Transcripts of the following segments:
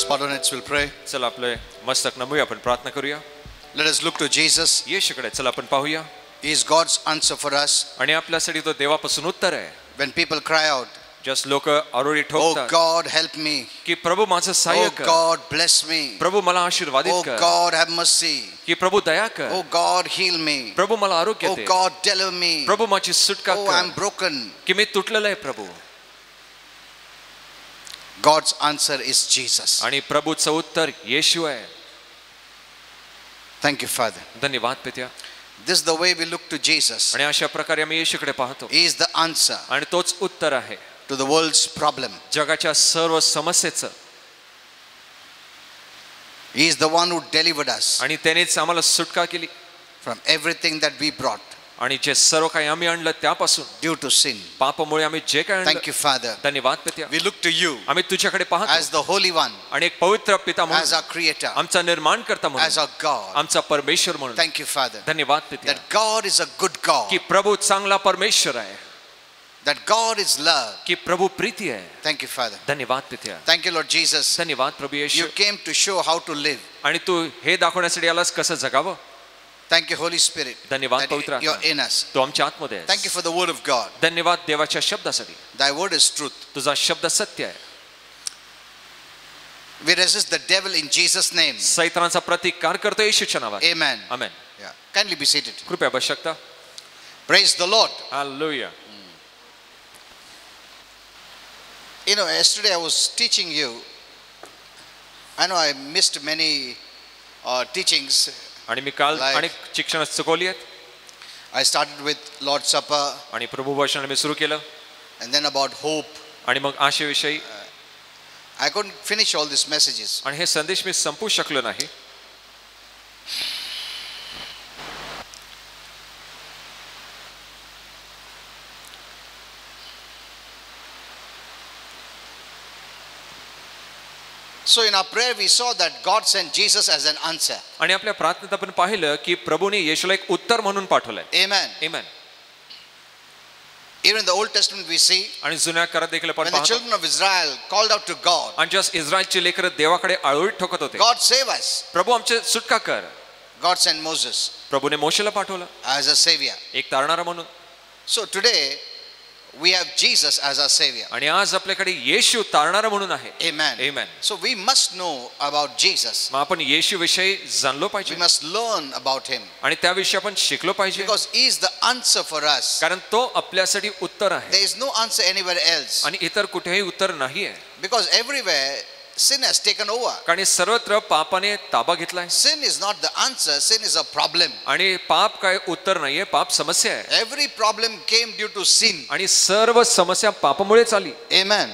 just bow down heads, we'll pray. चला आपले मस्तक नमूया आपण प्रार्थना करूया Let us look to Jesus. येशूकडे चला आपण पाहूया He is God's answer for us. आणि आपल्यासाठी तो देवापासून उत्तर आहे When people cry out, just लोक आरोळी Oh ठोकतात God, help me. की प्रभू माझं सहाय्य Oh कर God, bless me. प्रभू मला आशीर्वादित Oh कर God, have mercy. की प्रभू दया कर Oh God, heal me. प्रभू मला आरोग्य Oh दे God, deliver me. प्रभू माझी सुटका Oh, I'm कर broken. की मी तुटलेलं आहे प्रभू God's answer is Jesus. आणि प्रभूचं उत्तर येशू आहे Thank you, Father. धन्यवाद पित्या This is the way we look to Jesus. आणि अशा प्रकारे आम्ही येशूकडे पाहतो He is the answer आणि तोच उत्तर आहे to the world's problem. जगाच्या सर्व समस्येचं He is the one who delivered us आणि त्यानेच आम्हाला सुटका केली from everything that we brought आणि जे सर्व काही आम्ही आणलं त्यापासून ड्यू टू सिन पापामुळे आम्ही जे काय थँक्यू फादर धन्यवाद पित्या वी लुक टू यू आम्ही तुझ्याकडे पाहतो. एज द होली वन आणि एक पवित्र पिता म्हणून एज अ क्रिएटर आमचा निर्माण करता म्हणून एज अ गॉड आमचा परमेश्वर म्हणून. थँक्यू फादर धन्यवाद पित्या that God is a good God की प्रभू चांगला परमेश्वर आहे. That God is love. Thank you, Father. Thank you, Lord Jesus. You came to show how to live. आणि तू हे दाखवण्यासाठी आलास कसं जगावं? Thank you, Holy Spirit, धन्यवाद that पवित्र you're आत्मा. in us. तू आमच्या आतमध्ये आहेस. Thank you for the word of God. धन्यवाद देवाच्या शब्दासाठी Thy word is truth. तुझा शब्द सत्य आहे We resist the devil in Jesus' name. सैतानाचा प्रतिकार करतो येशूच्या नावात Amen. Amen Yeah. Kindly be seated. कृपया बस शकता Praise the Lord. Hallelujah You know, yesterday I was teaching you. I know I missed many uh, teachings. आणि मी काल अनेक शिक्षण चुकवली आहेत. आय स्टार्ट विथ लॉर्ड सपा आणि प्रभू भाषण मी सुरू केलं. अँड देन अबाउट होप आणि मग आशेविषयी. I gonna finish all this messages आणि हे संदेश मी संपू शकलो नाही. So in our prayer, we saw that God sent Jesus as an answer. आणि आपल्या प्रार्थनेत आपण पाहिलं की प्रभूने येशूला एक उत्तर म्हणून पाठवलंय Amen. Amen. Even in the Old Testament, we see आणि जुन्या करत देखील आपण when the पाहतो children of Israel called out to God, आणि जस्ट इस्रायलची लेकर देवाकडे आळोळीत ठोकत होते God save us. प्रभू आमचे सुटका कर God sent Moses प्रभूने मोशेला पाठवलं as a savior. एक तारणारा म्हणून So today, we have Jesus as our savior. आणि आज आपल्याकडे येशू तारणारा म्हणून आहे Amen. Amen. So we must know about Jesus. मग आपण येशू विषयी जाणलो We पाहिजे must learn about him आणि त्याविषयी आपण शिकलो पाहिजे because he is the answer for us. कारण तो आपल्यासाठी उत्तर आहे There is no answer anywhere else आणि इतर कुठेही उत्तर नाही आहे because everywhere sin has taken over. कारण हे सर्वत्र पापाने ताबा घेतलाय Sin is not the answer, sin is a problem. आणि पाप काय उत्तर नाहीये पाप समस्या आहे Every problem came due to sin. आणि सर्व समस्या पापामुळेच आली Amen.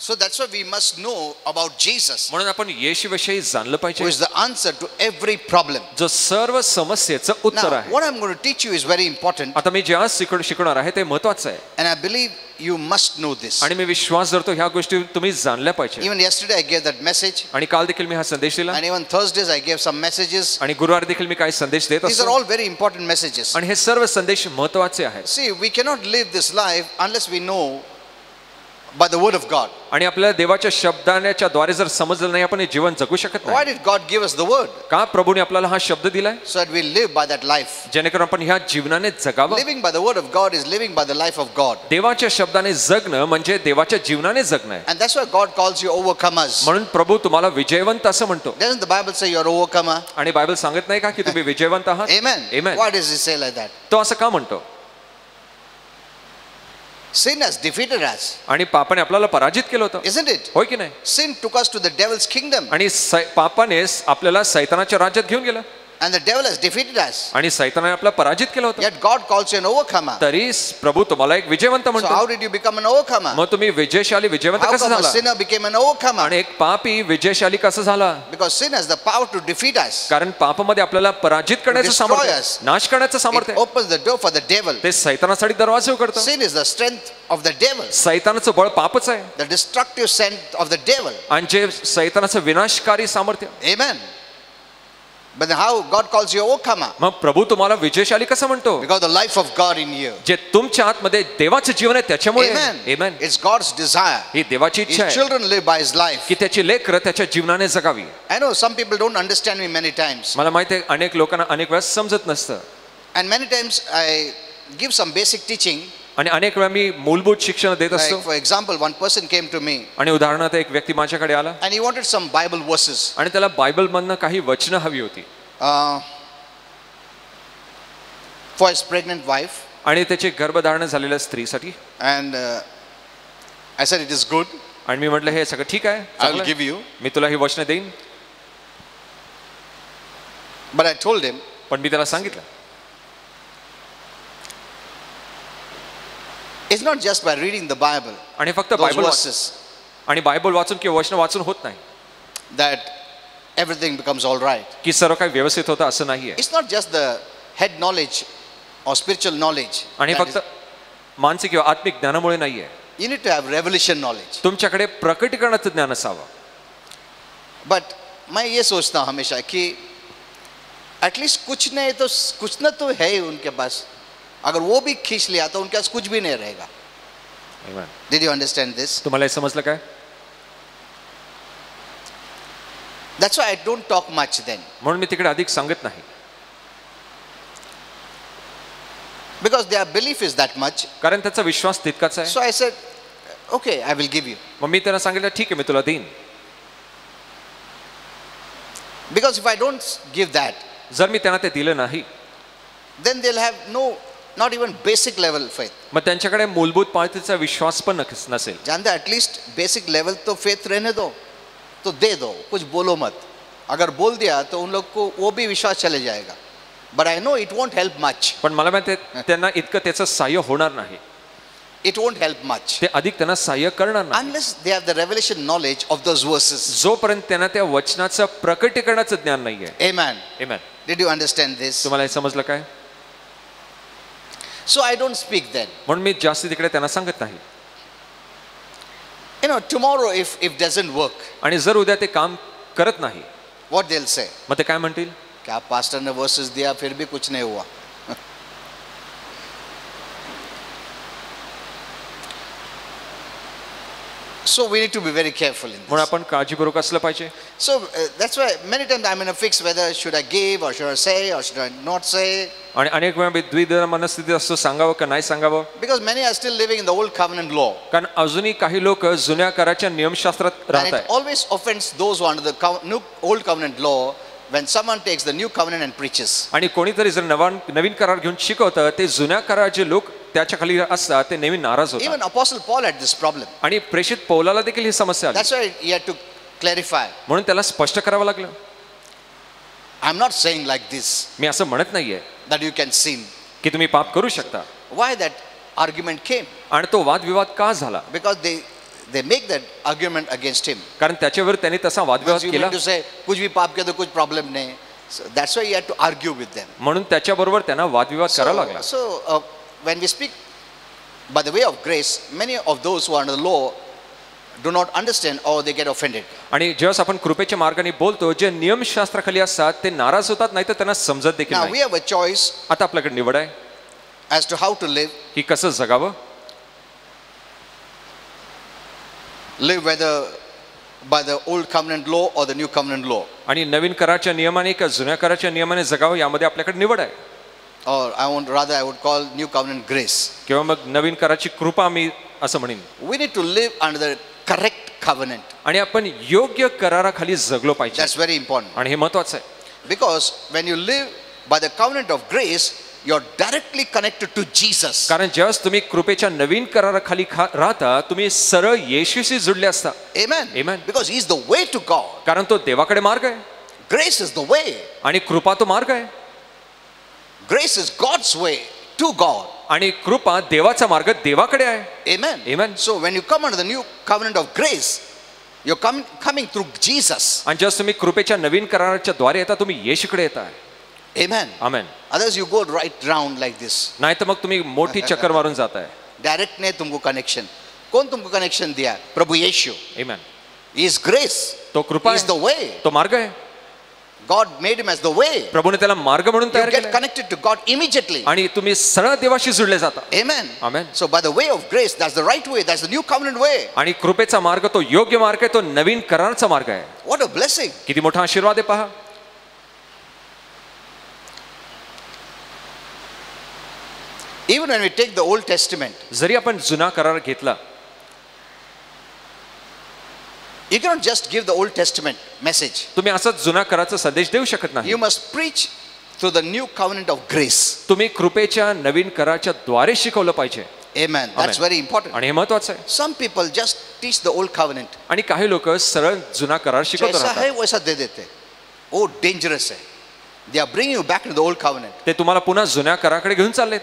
So that's why we must know about Jesus, म्हणून आपण येशूविषयी जाणलं who पाहिजे is the answer to every problem. जो सर्व समस्येचं उत्तर Now, आहे what I'm going to teach you is very important, आता मी जे आज शिकण शिकणार आहे ते महत्वाचं आहे and I believe you must know this. आणि मी विश्वास धरतो ह्या गोष्टी तुम्ही जाणल्या पाहिजे Even yesterday, I gave that message, आणि काल देखील मी हा संदेश दिला and even Thursdays, I gave some messages. आणि गुरुवार देखील मी काही संदेश देत These are असतो all very important messages. आणि हे सर्व संदेश महत्वाचे आहेत See, we cannot live this life unless we know by the word of God. आणि आपल्याला देवाच्या शब्दाच्या द्वारे जर समजलं नाही आपण हे जीवन जगू शकत Why नाही did God give us the word? का प्रभूने आपल्याला हा शब्द दिलाय So that we live by that life. जेणेकरून आपण ह्या जीवनाने जगावं Living by the word of God is living by the life of God. देवाच्या शब्दाने जगणं म्हणजे देवाच्या जीवनाने जगणं आहे And that's why God calls you overcomers. म्हणून प्रभू तुम्हाला विजयवंत असं म्हणतो Doesn't the Bible say you're an overcomer? आणि बायबल सांगत नाही का की तुम्ही विजयवंत आहात Amen. Amen. Why does he say like that? तो असं का म्हणतो Sin has defeated us, आणि पापाने आपल्याला पराजित केलं होतं isn't it? होय की नाही Sin took us to the devil's kingdom, आणि सै- पापाने आपल्याला सैतानाच्या राज्यात घेऊन गेलं and the devil has defeated us. आणि सैतानाने आपला पराजित केलं होतं Yet God calls you an overcomer. तरी प्रभू तुम्हाला एक विजयवंत So, म्हणतो how did you become an overcomer? मग तुम्ही विजयशाली विजयवंत How कसं come a झाला sinner became an overcomer? आणि एक पापी विजयशाली कसं झाला Because sin has the power to defeat us. कारण पापामध्ये आपल्याला पराजित करण्याचं destroy सामर्थ्य आहे. us. नाश करण्याचं सामर्थ्य It आहे. opens the door for the devil. ते सैतानासाठी दरवाजे उघडतं Sin is the strength of the devil, सैतानाचं बळ पापच आहे the destructive scent of the devil. आणि जे सैतानाचं विनाशकारी सामर्थ्य Amen. But how God calls you overcomer? मग प्रभू तुम्हाला विजयशाली कसं म्हणतो Because the life of God in you. जे तुमच्या आतमध्ये देवाचं जीवन आहे त्याच्यामुळे Amen. Amen. It's God's desire. ही देवाची His इच्छा आहे children live by His life. की त्याची लेकर त्याच्या जीवनाने जगावी I know some people don't understand me many times. मला माहिती आहे अनेक लोकांना अनेक वेळा समजत नसतं And many times I give some basic teaching. आणि अनेक वेळा मी मूलभूत शिक्षण देत असतो for example, one person came to me आणि उदाहरणार्थ एक व्यक्ती माझ्याकडे आला and he wanted some Bible verses. आणि त्याला बायबलमधनं काही वचनं हवी होती for his pregnant wife. आणि त्याची गर्भधारण झालेल्या स्त्रीसाठी uh, I said, It is good. आणि मी म्हटलं हे सगळं ठीक आहे चांगलं आहे. give you. मी तुला ही वचनं देईन But I told him, पण मी त्याला सांगितलं It's not just by reading the Bible, आणि फक्त बायबल वाच- verses, आणि बायबल वाचून किंवा वचन वाचून होत नाही that everything becomes all right. की सर्व काही व्यवस्थित होतं असं नाहीये It's not just the head knowledge or spiritual knowledge. आणि फक्त मानसिक किंवा आत्मिक ज्ञानामुळे नाहीये you need to have revelation knowledge. तुमच्याकडे प्रकटीकरणाचं ज्ञान असावं But मैं ये सोचता हूँ हमेशा कि एटलीस्ट कुछ नहीं तो कुछ ना तो है ही उनके पास अगर वो भी खींच लिया तो उनके पास कुछ भी नहीं रहेगा. डिड यू अंडरस्टैंड दिस तुम्हाला हे समजलं काय That's why I don't talk much then. म्हणून मी तिकडे अधिक सांगत नाही Because their belief is that much. कारण त्याचा विश्वास तितकाच आहे So I said, okay, I will give you. मग मी त्यांना सांगितलं ठीक आहे मी तुला देईन Because if I don't give that, जर मी त्यांना ते दिलं नाही then they'll have no, not even basic level faith. मग त्यांच्याकडे मूलभूत पाळतीचा विश्वास पण नसेल. जानते एटलीस्ट बेसिक लेवल तो फेथ रहने दो तो दे दो कुछ बोलो मत. अगर बोल दिया तो उन लोग को वो भी विश्वास चले जाएगा. But I know it won't help much पण मला माहिती आहे, त्यांना इतकं त्याचं सहाय्य होणार नाही. इट वोंट हेल्प मच ते अधिक त्यांना सहाय्य करणार नाही. Unless they have the revelation knowledge of those verses जोपर्यंत त्यांना त्या वचनाचं प्रकटीकरणाचं ज्ञान नाहीये. Amen. Amen. Did you understand this? तुम्हाला हे समजलं काय? So I don't speak then. म्हणून मी जास्ती तिकडे त्यांना सांगत नाही You know, tomorrow if if doesn't work, आणि जर उद्या ते काम करत नाही what they'll say? मग ते काय म्हणतील क्या पास्टर ने वर्सेस दिया फिर भी कुछ नहीं हुआ so we need to be very careful in म्हणून this. आपण काळजीपूर्वक असलं पाहिजे So uh, that's why many times I'm in a fix whether should I give or should I say or should I not say आणि अनेक वेळा मी द्विधा मनस्थिती असतो सांगावं का नाही सांगावं because many are still living in the old covenant law कारण अजूनही काही लोक जुन्या कराच्या नियमशास्त्रात and राहत it आहे always offends those who are under the co- new old covenant law when someone takes the new covenant and preaches. आणि कोणीतरी जर नवा नवीन करार घेऊन शिकवतं ते जुन्या कराराचे लोक त्याच्याखाली असतात ते नेहमी नाराज होतात. Even apostle Paul had this problem आणि प्रेषित पौलाला देखील ही समस्या that's why he had to clarify म्हणून त्याला स्पष्ट करावं लागलं. I am not saying like this मी असं म्हणत नाहीये दॅट यू कॅन सीन की तुम्ही पाप करू शकता. व्हाय दॅट आर्ग्युमेंट केम आणि तो वादविवाद का झाला? Because they they make that argument against him कारण त्याच्यावर त्यांनी तसा वादविवाद केला. कुछ भी पाप के तो कुछ प्रॉब्लेम नाही. So that's why you had to argue with them म्हणून त्याच्याबरोबर त्यांना वादविवाद करावा लागला. So when we speak by the way of grace, many of those who are under the law do not understand or they get offended. आणि ज्यावेळेस आपण कृपेच्या मार्गाने बोलतो जे नियमशास्त्राखाली असतात ते नाराज होतात नाही तर त्यांना समजत देखील Now नाही we have a choice आता आपल्याकडे निवड आहे as to how to live. की कसं जगावं Live whether by the old covenant law or the new covenant law. आणि नवीन कराच्या नियमाने किंवा जुन्या कराच्या नियमाने जगावं यामध्ये आपल्याकडे निवड आहे Or I want rather I would call new covenant grace. किंवा मग नवीन कराची कृपा मी असं म्हणेन We need to live under the correct covenant. आणि आपण योग्य कराराखाली जगलो पाहिजे That's very important. आणि हे महत्वाचं आहे Because when you live by the covenant of grace, you're directly connected to Jesus. कारण ज्यावेळेस तुम्ही कृपेच्या नवीन कराराखाली खा राहता तुम्ही सरळ येशूशी जुडले असता Amen. Amen. Because He's the way to God. कारण तो देवाकडे मार्ग आहे Grace is the way. आणि कृपा तो मार्ग आहे Grace is God's way to God. आणि कृपा देवाचा मार्ग देवाकडे आहे Amen. Amen. So when you come under the new covenant of grace, you're com- coming through Jesus. आणि ज्यावेळेस तुम्ही कृपेच्या नवीन कराराच्या द्वारे येता तुम्ही येशूकडे येता Amen. Amen Otherwise, you go right round like this. नाही तर मग तुम्ही मोठी चक्कर मारून जाताय Direct ने तुमको कनेक्शन कौन तुमको कनेक्शन दिया प्रभु Yeshu Amen. He is grace. तो कृपा He is the आहे way. तो मार्ग आहे God made him as the way. प्रभूने त्याला मार्ग म्हणून You तयार get केलं connected to God immediately. आणि तुम्ही सरळ देवाशी जुळले जाता Amen. Amen. So by the way of grace, that's the right way. That's the new covenant way. आणि कृपेचा मार्ग तो योग्य मार्ग आहे तो नवीन करारचा मार्ग आहे What a blessing. किती मोठा आशीर्वाद आहे पहा Even when we take the Old Testament, जरी आपण जुना करार घेतला you cannot just give the Old Testament message. तुम्ही असंच जुना कराराचा संदेश देऊ शकत नाही You must preach through the new covenant of grace. तुम्ही कृपेच्या नवीन कराच्या द्वारे शिकवलं पाहिजे Amen. That's Amen. very important. आणि हे महत्वाचं आहे Some people just teach the old covenant. आणि काही लोक सरळ जुना करार शिकवत जैसा राहतात है वैसा दे देते ओ डेंजरस है they are bring you back to the old covenant ते तुम्हाला पुन्हा जुन्या कराकडे घेऊन चाललेत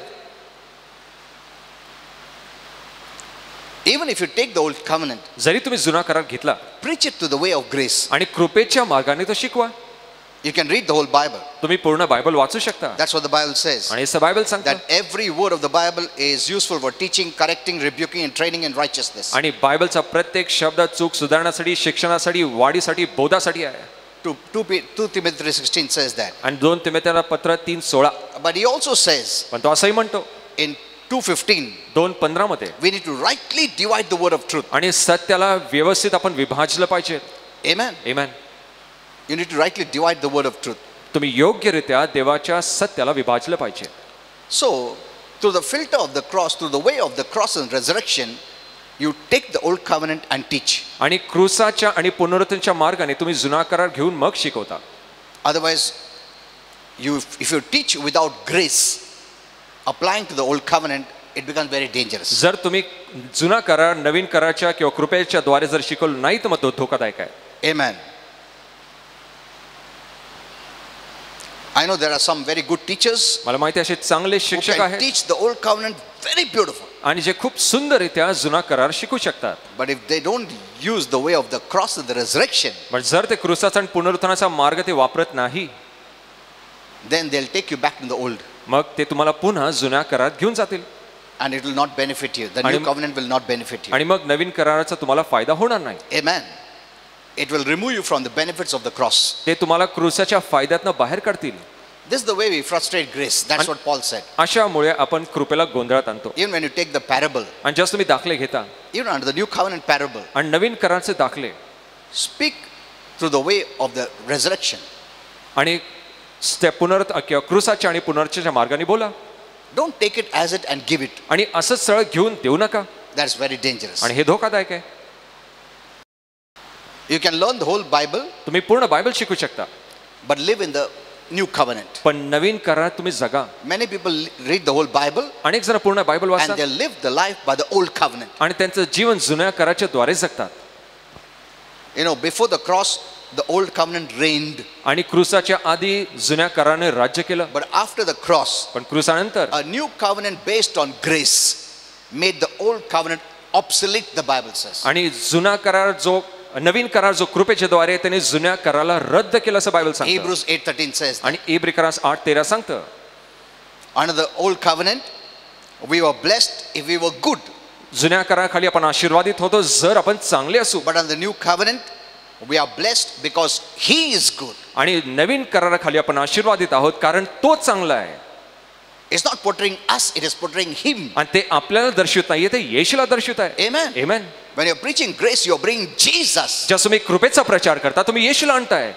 even if you take the old covenant जरी तुम्ही जुना करार घेतला preach it to the way of grace आणि कृपेच्या मार्गाने तो शिकवा you can read the whole bible तुम्ही पूर्ण बायबल वाचू शकता that's what the bible says आणि असं बायबल सांगतं that every word of the bible is useful for teaching correcting rebuking and training in righteousness आणि बायबलचा प्रत्येक शब्द चूक सुधारण्यासाठी शिक्षणासाठी वाढीसाठी बोधासाठी आहे 2, 2, Pe- 2 timothy 3.16 says that आणि दोन तिमेत्याला पत्र तीन सोळा but he also says पण तो असंही म्हणतो in 2.15 दोन पंधरा मध्ये we need to rightly divide the word of truth आणि सत्याला व्यवस्थित आपण विभाजलं पाहिजे amen Amen. you need to rightly divide the word of truth तुम्ही योग्यरित्या देवाच्या सत्याला विभाजलं पाहिजे So, through the filter of the cross, through the way of the cross and resurrection, you take the old covenant and teach. आणि क्रुसाच्या आणि पुनरुत्थानाच्या मार्गाने तुम्ही जुना करार घेऊन मग शिकवता Otherwise, you, if you teach without grace, applying to the old covenant, it becomes very dangerous. जर तुम्ही जुना करार नवीन कराराच्या किंवा कृपेच्या द्वारे जर शिकवलं नाही तर मग तो धोकादायक आहे Amen. I know there are some very good teachers मला माहिती आहे, असे चांगले who शिक्षक can आहेत teach the old covenant very beautiful. आणि जे खूप सुंदररित्या जुना करार शिकू शकतात But if they don't use the way of the cross and the resurrection, पण जर ते क्रुसाचा आणि पुनरुत्थानाचा मार्ग ते वापरत नाही then they'll take you back to the old. मग ते तुम्हाला पुन्हा जुन्या करारात घेऊन जातील And it will not benefit you. The new covenant will not benefit you. आणि मग नवीन कराराचा तुम्हाला फायदा होणार नाही Amen. It will remove you from the benefits of the cross. ते तुम्हाला क्रुसाच्या फायद्यातनं बाहेर काढतील This is the way we frustrate grace. That's And- what Paul said. अशामुळे आपण कृपेला गोंधळात आणतो Even when you take the parable, आणि जस्ट तुम्ही दाखले घेता even under the new covenant parable, आणि नवीन कराराचे दाखले speak through the way of the resurrection. आणि स्टेप पुनर किंवा क्रुसाच्या आणि पुनर्चेच्या मार्गाने बोला. Don't take it as it and give it आणि असंच सरळ घेऊन देऊ नका. दॅट्स व्हेरी डेंजरस आणि हे धोकादायक आहे. You can learn the whole Bible तुम्ही पूर्ण बायबल शिकू शकता. But live in the new covenant पण नवीन करारात तुम्ही जगा. Many people read the whole Bible अनेक जण पूर्ण बायबल वाचतात. They live the life by the old covenant आणि त्यांचं जीवन जुन्या कराच्या द्वारे जगतात. You know before the cross the old covenant reigned. आणि क्रुसाच्या आधी जुन्या कराने राज्य केलं But after the cross, पण क्रुसानंतर a new covenant based on grace made the old covenant obsolete, the Bible says. आणि जुना करार जो नवीन करार जो कृपेच्या द्वारे आहे, त्याने जुन्या कराराला रद्द केलं असं बायबल सांगतं Hebrews 8.13 says, आणि एब्री करार आठ तेरा सांगतं under the old covenant, we were blessed if we were good. जुन्या कराराखाली आपण आशीर्वादित होतो जर आपण चांगले असू But under the new covenant, we are blessed because He is good. आणि नवीन कराराखाली आपण आशीर्वादित आहोत कारण तो चांगला आहे It's not portraying us, it is portraying Him. आणि ते आपल्याला दर्शवत नाहीये ते येशूला दर्शवत आहे Amen. Amen. When you're preaching grace, you're bringing Jesus. ज्या तुम्ही कृपेचा प्रचार करता तुम्ही येशूला आणताय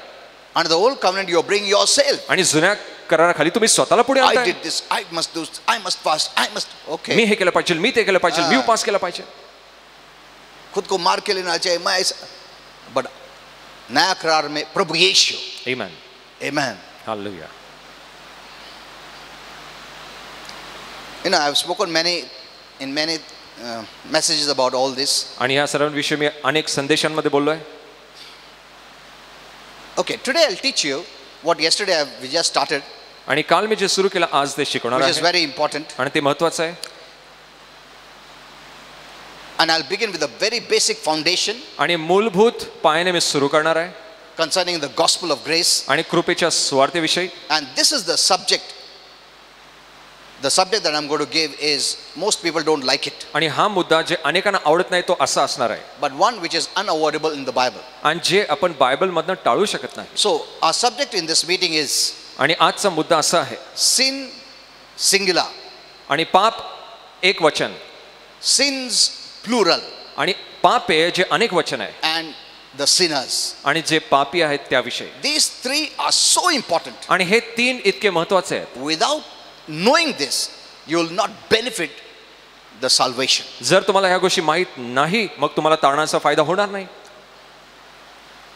Under the old covenant, you're bringing yourself. आणि जुन्या कराराखाली तुम्ही स्वतःला पुढे I आणताय did this, I must do, I must fast, I must. Me Okay. हे केलं पाहिजे मी ते केलं पाहिजे मी हा. उपास केला पाहिजे खुद को मार के लेना चाहिए मैं ऐसा बट नया करार में प्रभु Yeshu Amen. Amen. Hallelujah. You know, I've spoken many in many uh, messages about all this. आणि ह्या सर्वांविषयी मी अनेक संदेशांमध्ये बोललोय Okay, today I'll teach you what yesterday I, we just started, आणि काल मी जे सुरू केलं आज ते शिकवणार which is आहे very important. आणि ते महत्वाचं आहे And I'll begin with a very basic foundation आणि मूलभूत पायाने मी सुरू करणार आहे concerning the gospel of grace. आणि कृपेच्या स्वार्थेविषयी And this is the subject The subject that I'm going to give is most people don't like it, आणि हा मुद्दा जे अनेकांना आवडत नाही तो असा असणार आहे but one which is unavoidable in the Bible. आणि जे आपण बायबलमधनं टाळू शकत नाही So, our subject in this meeting is आणि आजचा मुद्दा असा आहे sin singular, आणि पाप एक वचन sins plural, आणि पाप जे अनेक वचन आहे and the sinners. आणि जे पापी आहेत त्याविषयी These three are so important. आणि हे तीन इतके महत्त्वाचे आहेत Without knowing this, you will not benefit the salvation. जर तुम्हाला ह्या गोष्टी माहीत नाही मग तुम्हाला तारणाचा फायदा होणार नाही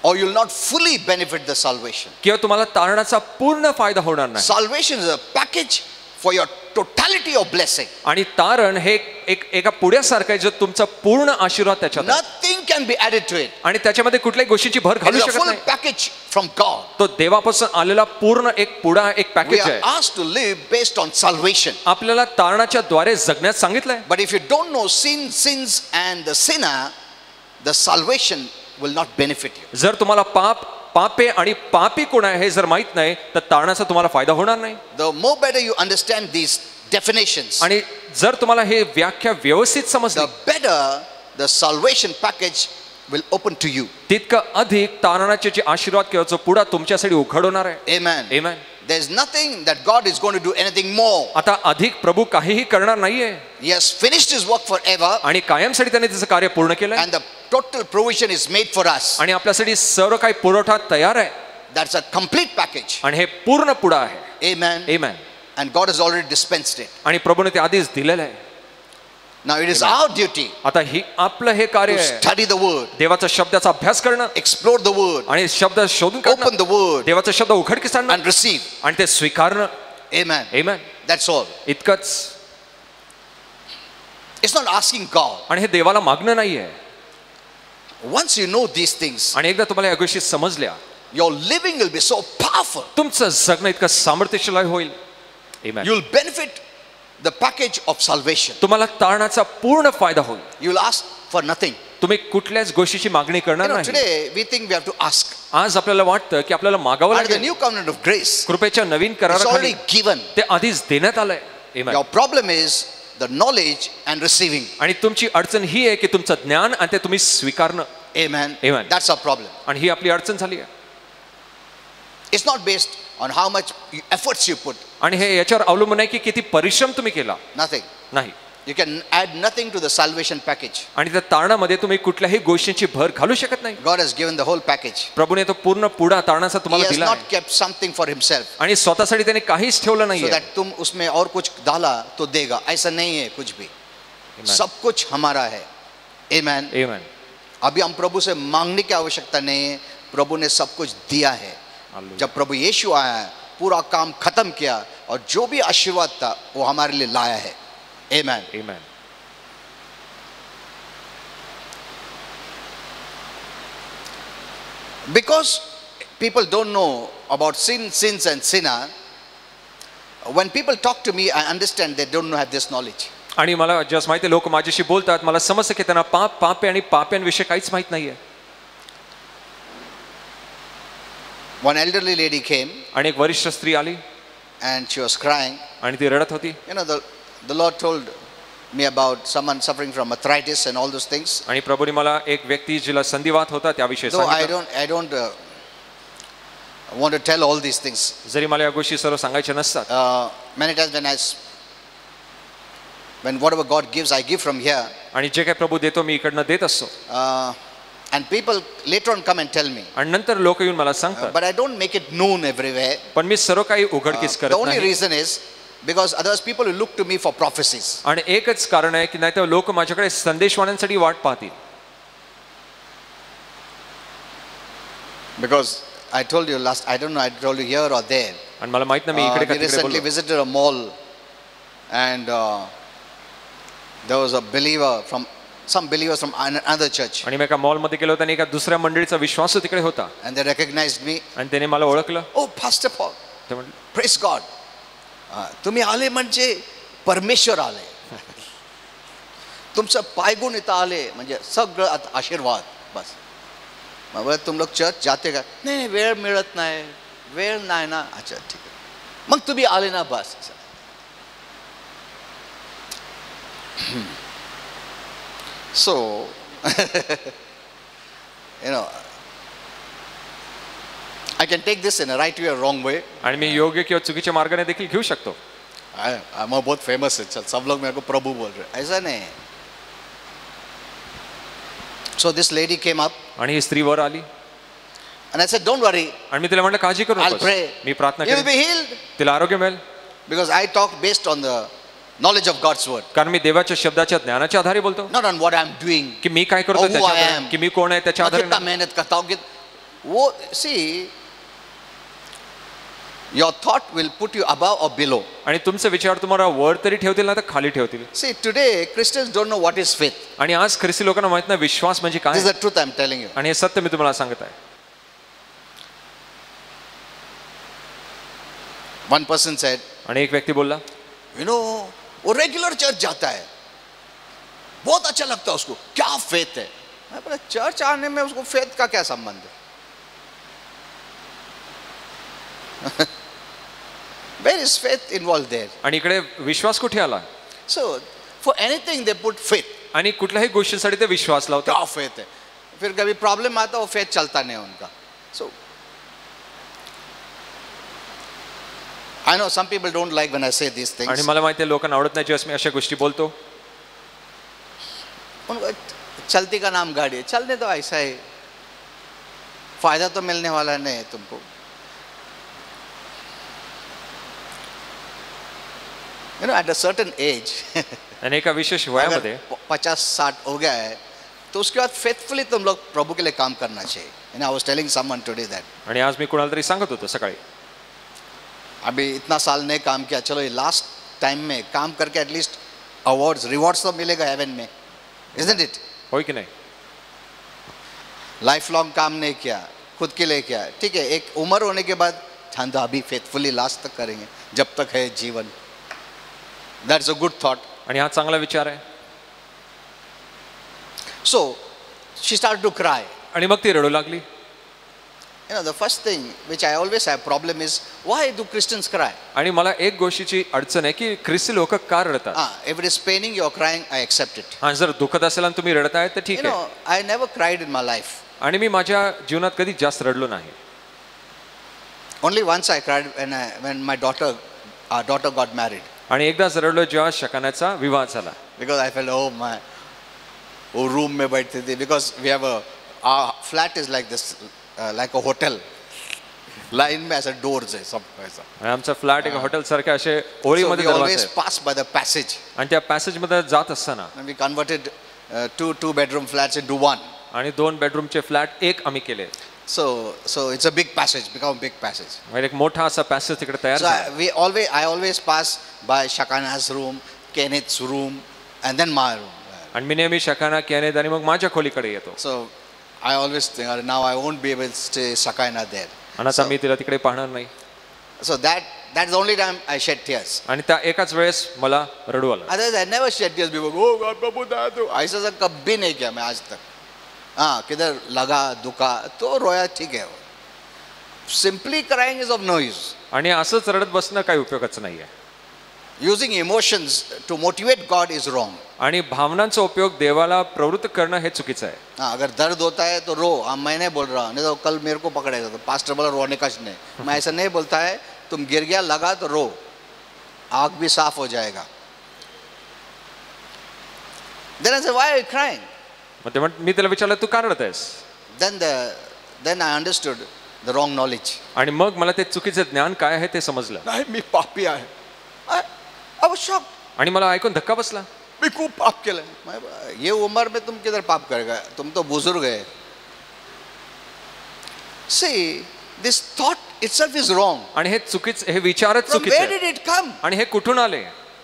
Or you will not fully benefit the salvation. किंवा तुम्हाला तारणाचा पूर्ण फायदा होणार नाही Salvation is a package for your totality of blessing आणि तारण हे एक एका पुढ्यासारखं आहे जो तुमचा पूर्ण आशीर्वाद त्याच्यात nothing can be added to it आणि त्याच्यामध्ये कुठल्याही गोष्टीची भर घालू शकत पॅकेज फ्रॉम गॉड तो देवापासून आलेला पूर्ण एक पुढा एक पॅकेज आहे. Ask to live based on salvation आपल्याला तारणाच्या द्वारे जगण्यास सांगितलंय. But if you don't know sin sins and the sinner the salvation will not benefit you जर तुम्हाला पाप पापे आणि पापी कोण आहे हे जर माहीत नाही तर तारणाचा तुम्हाला फायदा होणार नाही The more better you understand these definitions, आणि जर तुम्हाला हे व्याख्या व्यवस्थित समजली better the salvation package will open to you. तितकं अधिक तारणाचे जे आशीर्वाद किंवा जो पुढा तुमच्यासाठी उघड होणार आहे Amen. Amen. There's nothing that God is going to do anything more. आता अधिक प्रभू काहीही करणार नाहीये He has finished his work forever, आणि कायमसाठी त्याने त्याचं कार्य पूर्ण केलंय and the total provision is made for us. आणि आपल्यासाठी सर्व काही पुरवठा तयार आहे That's a complete package. आणि हे पूर्ण पुढा आहे Amen. Amen. And God has already dispensed it. आणि प्रभूने ते आधीच दिलेलं आहे Now it is our duty आता ही आपलं हे कार्य to आहे study the word, देवाचा शब्दाचा अभ्यास करणं explore the word, आणि शब्द शोधून open काढणं the word, देवाचा शब्द उघडकीस आणणं and receive. आणि ते स्वीकारणं Amen. Amen. That's all. इतकंच It's not asking God. आणि हे देवाला मागणं नाहीये Once you know these things, आणि एकदा तुम्हाला या गोष्टी समजल्या your living will be so powerful. तुमचं जगणं इतकं सामर्थ्यशाली होईल Amen. You'll benefit the package of salvation. तुम्हाला तारणाचा पूर्ण फायदा होईल You'll ask for nothing. तुम्ही कुठल्याच गोष्टीची मागणी You करणार नाही today we think we have to ask. आज आपल्याला वाटतं की आपल्याला मागावं Under the लागेल new covenant of grace, कृपेच्या Naveen कराराखाली given. ते आधीच देण्यात आलंय Amen. Your problem is the knowledge and receiving. आणि तुमची अडचण ही आहे की तुमचं ज्ञान आणि ते तुम्ही स्वीकारणं Amen. Amen. That's our problem. आणि ही आपली अडचण झाली आहे It's not based on how much efforts you put. आणि हे याच्यावर अवलंबून आहे की किती परिश्रम तुम्ही केला Nothing. नाही You can add nothing to the salvation package. आणि त्या तारणामध्ये तुम्ही कुठल्याही गोष्टींची भर घालू शकत नाही God has given the whole package. प्रभूने तो पूर्ण पुढा तारणाचा तुम्हाला दिला not आहे kept something for himself. आणि स्वतःसाठी त्याने काहीच ठेवलं So नाहीये that तुम उसमें और कुछ डाला तो देगा ऐसा नहीं है कुछ भी. सब कुछ हमारा है Amen. Amen. अभी हम प्रभु से मांगने की आवश्यकता नहीं है प्रभु ने सब कुछ दिया है. जब प्रभु यीशु आया है पूरा काम खत्म किया और जो भी आशीर्वाद था वो हमारे लिए लाया है Amen. Amen. Because people don't know about sin, sins, and sinner, when people talk to me, I understand they don't have this knowledge. आणि मला जस्ट माहिती लोक माझ्याशी बोलतात मला समजतं की त्यांना पाप पापे आणि पाप्यांविषयी काहीच माहीत नाहीये One elderly lady came आणि एक वरिष्ठ स्त्री आली and she was crying. आणि ती रडत होती You know, the, the Lord told me about someone suffering from arthritis and all those things. आणि प्रभूने मला एक व्यक्ती जिला संधिवात होता त्याविषयी Though I सांगितलं don't, I don't uh, want to tell all these things. जरी मला या गोष्टी सर्व सांगायच्या नसतात Uh, many times when I, s- when whatever God gives, I give from here. आणि जे काही प्रभू देतो मी इकडनं देत असतो Uh, and people later on come and tell me. आणि नंतर लोक येऊन मला Uh, सांगतात but I don't make it known everywhere. पण मी सर्व काही Uh, उघडकीस the करत only नाही reason is because otherwise people will look to me for prophecies. आणि एकच कारण आहे की नाही तर लोक माझ्याकडे संदेशवाण्यांसाठी वाट पाहतील Because I told you last, I don't know, I told you here or there. आणि मला माहित नाही मी Uh, इकडे का we तिकडे recently बोललो. visited a mall and uh, there was a believer from some believers from an- another church. आणि मी एका मॉलमध्ये गेलो होतो आणि एका दुसऱ्या मंडळीचा विश्वास तिकडे होता. And they recognized me. आणि त्याने मला ओळखलं. Oh, Pastor Paul, ते म्हटलं praise God. Uh, तुम्ही आले म्हणजे परमेश्वर आले. तुमचं पायगुण इथं आले म्हणजे सगळं आशीर्वाद. बस. मग तुम लोग चर्च जाते का? नाही नाही, वेळ मिळत नाही. वेळ नाही ना. अच्छा ठीक आहे. मग तुम्ही आले ना बस. So, you know, I can take this in a right way or wrong way. आणि मी योग्य किंवा चुकीच्या मार्गाने देखील घेऊ शकतो I, I'm a बहुत फेमस है चल सब लोग मेरे को प्रभु बोल रहे हैं। ऐसा नहीं so this lady came up आणि ही स्त्री वर आली and I said, Don't worry, आणि मी तिला म्हटलं काळजी करू I'll नकोस pray. मी प्रार्थना You will be केली healed. तिला आरोग्य मिळेल Because I talk based on the knowledge of God's word, कारण मी देवाच्या शब्दाच्या ज्ञानाच्या आधारे बोलतो. Not on what I'm doing. की मी काय करतो Or त्याच्या. की मी कोण आहे त्याच्या आधारे कितना. मेहनत करता हूँ कि वो see your thought will put you above और बिलो आणि तुमचे विचार तुम्हाला वर तरी ठेवतील ना तर खाली ठेवतील. See today Christians don't know what is faith आणि आज ख्रिस्ती लोकांना माहीत नाही विश्वास म्हणजे काय. Is the truth I am telling you आणि हे सत्य मी तुम्हाला सांगत आहे. वन पर्सन सेड आणि एक व्यक्ती बोलला यू नो वो रेगुलर चर्च जाता है। बहुत अच्छा लगता है उसको। क्या फेथ है? मैं बोला चर्च आने में उसको फेथ का क्या संबंध है? Where is faith involved there आणि इकडे विश्वास कुठे आला? So for anything they put faith आणि कुठल्याही गोष्टीसाठी ते विश्वास लावतात. क्या फेथ है? फिर कभी प्रॉब्लम आता वो फेथ चलता नहीं उनका. So I know some people don't like when I say this आणि थिंग्स मला माहिती आहे लोकांना आवडत नाही जेव्हा मी अशा गोष्टी बोलतो. उनको चलती का नाम गाड़ी चलने तो ऐसा ही. फायदा तो मिलने वाला नहीं है तुमको. You know at a certain age आणि एका विशेष वयामध्ये पचास साठ हो गया है तो उसके बाद फेथफुली तुम लोग प्रभु के लिए काम करना चाहिए. I was telling someone today that आणि आज मी कुणाला तरी सांगत होतो सकाळी. अभी इतना साल नहीं काम किया। चलो ये लास्ट टाइम में काम करके एटलीस्ट अवार्ड्स रिवॉर्ड्स तो मिलेगा हेवन में। इजंट इट होय की नाही? लाइफ लॉन्ग काम नहीं किया खुद के लिए किया। ठीक है एक उम्र होने के बाद हाँ तो अभी फेथफुली लास्ट तक करेंगे जब तक है जीवन। दैट्स अ गुड थॉट आणि हा चांगला विचार आहे. So she start to cry आणि मग ती रडू लागली. You know the first thing which I always have problem is why do Christians cry आणि मला एक गोष्टीची अडचण आहे की ख्रिस्ती लोक का रडतात Ah, if it is paining you or crying, I accept it. आणि जर दुखत असेल आणि तुम्ही रडताय तर You ठीक know, आहे I never cried in my life. आणि मी माझ्या जीवनात कधी जास्त रडलो नाही Only once I cried when I, when my daughter, our daughter got married, आणि एकदाच रडलो जेव्हा शकानाचा विवाह झाला because I felt oh my, oh room में बैठते थे because we have a our flat is like this, uh, like a hotel line मे असं डोर्स आहे संपवायचा आमचा फ्लॅट एका हॉटेल सारखे असे ओळीमध्ये always pass by the passage आणि त्या पॅसेजमध्ये जात असताना मी converted to two bedroom flat into one आणि दोन बेडरूमचे फ्लॅट एक आम्ही केले. So so it's a big passage become big passage एक मोठा असा पॅसेज तिकडे तयार we always I always pass by शकानाज room कॅनेज room and then my room आणि मी नेहमी शकाना कॅनेज आणि मग माझ्या खोलीकडे येतो. So I always thing are now I won't be able stay sky ना देर आणि मी तिला तिकडे पाहणार नाही. So that that is only time I shed tears आणि त्या एकाच वेळेस मला रडू आला. I that's I never shed tears बी बघ बाबू आयसा कब्बी नाही किया आज तक. हां किधर लगा दुखा तो रोया ठीक आहे simply crying is of no use आणि असंच रडत बसणं काही उपयोगाचं नाही आहे using emotions to motivate God is wrong आणि भावनांचा उपयोग देवाला प्रवृत्त करणं हे चुकीचं आहे. हाँ अगर दर्द होता है तो रो हाँ मैं नहीं बोल रहा हूँ नहीं तो कल मेरे को पकड़ेगा तो पास्टर बोला रोने का नहीं। मैं ऐसा नहीं बोलता है तुम गिर गया लगा तो रो। आग भी साफ हो जाएगा। Then I why are crying मग ते म्हण- मी त्याला विचारलं तू का रडत आहेस? Then the then I understood the wrong knowledge आणि मग मला ते चुकीचं ज्ञान काय आहे ते समजलं. नहीं मी पापी आहे. वाज शॉक आणि मला ऐकून धक्का बसला. मैं खूब पाप केलं ये उम्र में तुम किधर पाप करेगा तुम तो बुजुर्ग है. See this thought itself is wrong आणि हे चुकीच हे विचारच From चुकीचे where आहेत. did it come? आणि हे कुठून आले?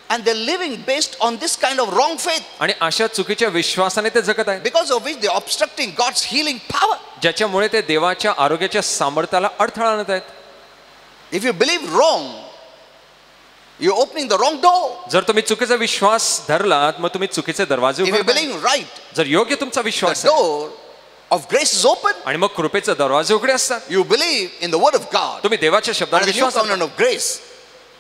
And they're living based on this kind of wrong faith, आणि अशा चुकीच्या विश्वासाने ते जगत आहेत. Because of which they're obstructing God's healing power. ज्याच्यामुळे ते देवाच्या आरोग्याच्या सामर्थ्याला अडथळा आणत आहेत. If you believe wrong, you're opening the wrong door. जर तुम्ही चुकीचा विश्वास धरलात मग तुम्ही चुकीचे दरवाजे If you उघडताय. believe right, जर योग्य तुमचा the विश्वास आहे door of grace is open. आणि मग कृपेचे दरवाजे उघडे असतात You believe in the word of God, तुम्ही देवाच्या शब्दात and the new Vishwas covenant of grace.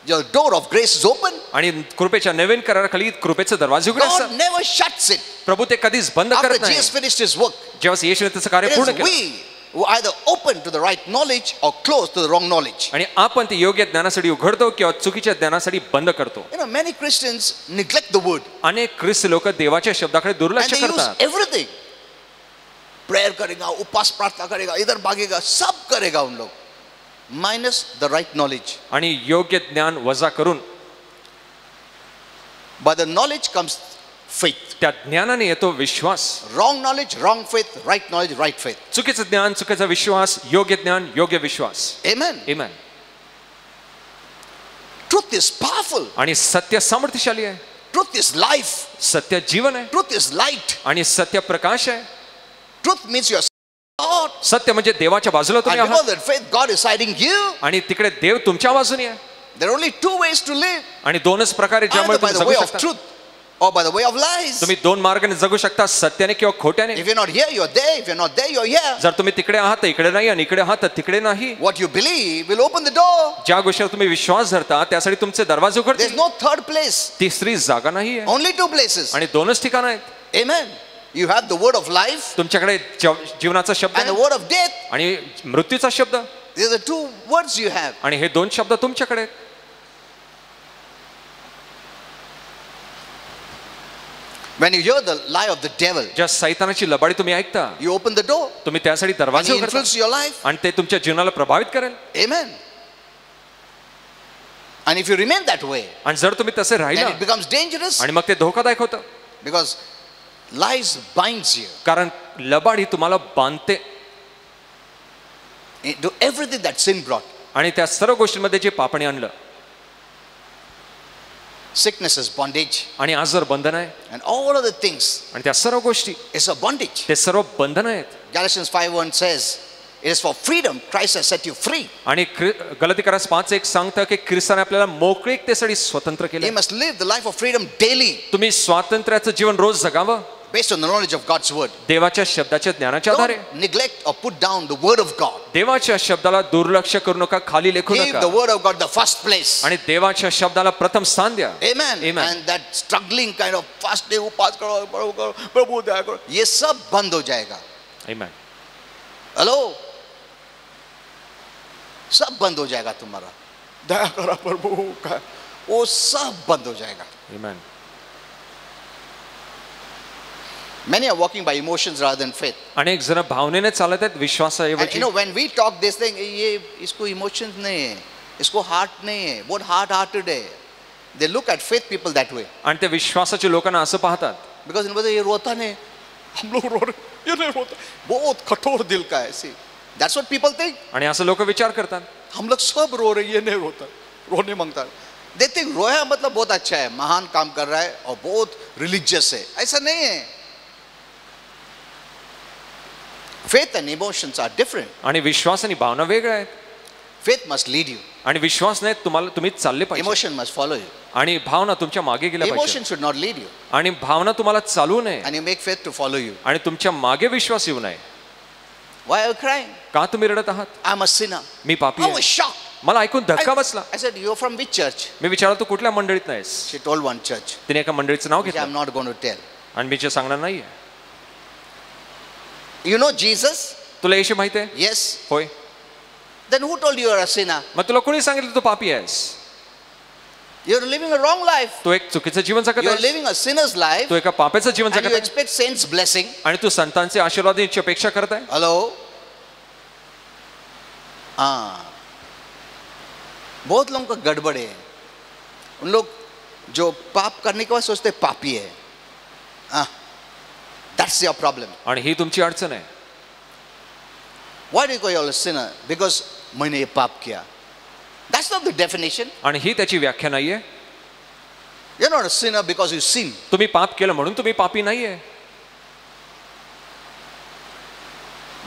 your door of grace is open. आणि कृपेच्या नवीन कराराखाली कृपेचे दरवाजे उघडे God असतात never shuts it. प्रभू ते कधीच बंद After करत नाही Jesus finished his work, जेव्हा येशूने त्याचं कार्य it पूर्ण is केलं we who either open to the right knowledge or close to the wrong knowledge. आणि आपण ते योग्य ज्ञानासाठी उघडतो किंवा चुकीच्या ज्ञानासाठी बंद करतो. You know, many Christians neglect the word. अनेक ख्रिस्त लोक देवाच्या शब्दाकडे and दुर्लक्ष they use करतात. everything. प्रेयर करेगा उपास प्रार्थना करेगा इधर भागेगा सब करेगा उन लोग. माइनस द राइट नॉलेज आणि योग्य ज्ञान वजा करून by the knowledge comes faith त्या ज्ञानाने येतो विश्वास wrong knowledge wrong faith right knowledge right faith चुकीचं ज्ञान चुकीचा विश्वास योग्य ज्ञान योग्य विश्वास Amen. Amen. Truth is powerful. आणि सत्य सामर्थ्यशाली आहे Truth is life. सत्य जीवन आहे Truth is light. आणि सत्य प्रकाश आहे Truth means you're God. सत्य म्हणजे देवाच्या बाजूला And तुम्ही because आहात that faith, God is siding you. आणि तिकडे देव तुमच्या बाजूने आहे There are only two ways to live. आणि दोनच प्रकारे ज्यामुळे Either by तुम्ही the जगू way of शकता truth or by the way of lies. तुम्ही दोन मार्गाने जगू शकता सत्याने किंवा खोट्याने If you're not here, you're there. If you're not there, you're here. जर तुम्ही तिकडे आहात तर इकडे नाही आणि इकडे आहात तर तिकडे नाही What you believe will open the door. ज्या गोष्टीवर तुम्ही विश्वास धरता त्यासाठी तुमचे दरवाजे There's उघडतील no third place. तिसरी जागा नाही आहे Only two places. आणि दोनच ठिकाण आहेत Amen. You have the word of life तुमच्याकडे जव- जीवनाचा शब्द and the आहे word of death. आणि मृत्यूचा शब्द These are the two words you have. आणि हे दोन शब्द तुमच्याकडे आहेत. When you hear the lie of the devil, ज्या सैतानाची लबाडी तुम्ही ऐकता you open the door तुम्ही त्यासाठी and दरवाजे he उघडता influences your life. आणि ते तुमच्या जीवनाला प्रभावित करेल Amen. And if you remain that way, आणि जर तुम्ही तसे then राहिला it becomes dangerous आणि मग ते धोकादायक होतं because lies binds you कारण लबाडी तुम्हाला बांधते into everything that sin brought. आणि त्या सर्व गोष्टींमध्ये जे पापणे आणलं Sickness is bondage. आणि आज जर बंधन आहे And all of the things आणि त्या सर्व गोष्टी is a bondage. ते सर्व बंधन आहेत Galatians 5.1 says, it is for freedom Christ has set you free. आणि गलतीकारास पाच एक सांगतं की ख्रिस्ताने आपल्याला मोकळीकतेसाठी स्वतंत्र You केले must live the life of freedom daily तुम्ही स्वातंत्र्याचं जीवन रोज जगावं based on the knowledge of God's word. देवाच्या शब्दाच्या ज्ञानाच्या आधारे Don't neglect or put down the word of God. देवाच्या शब्दाला दुर्लक्ष करू नका खाली लेखू Give नका the word of God the first place. आणि देवाच्या शब्दाला प्रथम स्थान द्या Amen. Amen. And that struggling kind of fast day उपास करो प्रभु करो प्रभु दया करो ये सब बंद हो जाएगा Amen. हेलो सब बंद हो जाएगा तुम्हारा दया करा प्रभु का वो सब बंद हो जाएगा Amen. Many are walking by emotions rather than faith. अनेक जण भावनेने चालत आहेत विश्वासाऐवजी. You know when we talk this thing ये इसको emotions नहीं है इसको heart नहीं है बहुत hard hearted है. They look at faith people that way. आणि ते विश्वासाच्या लोकांना असं पाहतात. Because इनको ये रोता नहीं हम लोग रो रहे ये नहीं रोता. बहुत कठोर दिल का है see. That's what people think. आणि असं लोक विचार करतात. हम लोग सब रो रहे ये नहीं रोता. रोने मांगता दे थिंक रोया मतलब बहुत अच्छा है महान काम कर रहा है और बहुत रिलीजियस है. ऐसा नहीं है. Faith and emotions are different आणि विश्वास आणि भावना वेगळ्या आहेत faith must lead you आणि विश्वास नाही तुम्हाला तुम्ही चालले पाहिजे emotion must follow you आणि भावना तुमच्या मागे गेल्या पाहिजे emotion should not lead you आणि भावना तुम्हाला चालू नये and you make faith to follow you आणि तुमच्या मागे विश्वास येऊ नये why are you crying का तुम्ही रडत आहात i'm a sinner मी पापी i was आहे shocked मला ऐकून धक्का बसला I said you're from which church मी विचारलं तू कुठल्या मंडळीत नाहीस she told one church तिने एका मंडळीचं नाव which i'm घेतलं not going to tell आणि मी जे सांगणार नाहीये you know jesus तुला येशू माहिती आहे yes होय then who told you you're a sinner मग तुला कोणी सांगितलं तू पापी आहेस you're living a wrong life तू एक चुकीचं जीवन जगत you're आहेस living a sinner's life तू एका पापेचं जीवन and जगत you आहे expect saints blessing आणि तू संतांचे आशीर्वादाची अपेक्षा करत आहे हेलो हाँ बहुत लोगों का गड़बड़ है उन लोग जो पाप करने के बाद सोचते हैं पापी है हाँ दैट्स योर प्रॉब्लम आणि ही तुमची अडचण आहे. Why do call your sinner because मैंने ये पाप किया. दैट्स नॉट द डेफिनेशन आणि ही त्याची व्याख्या नाहीये. You not a sinner because you sin तुम्ही पाप केलं म्हणून तुम्ही पापी नाहीये.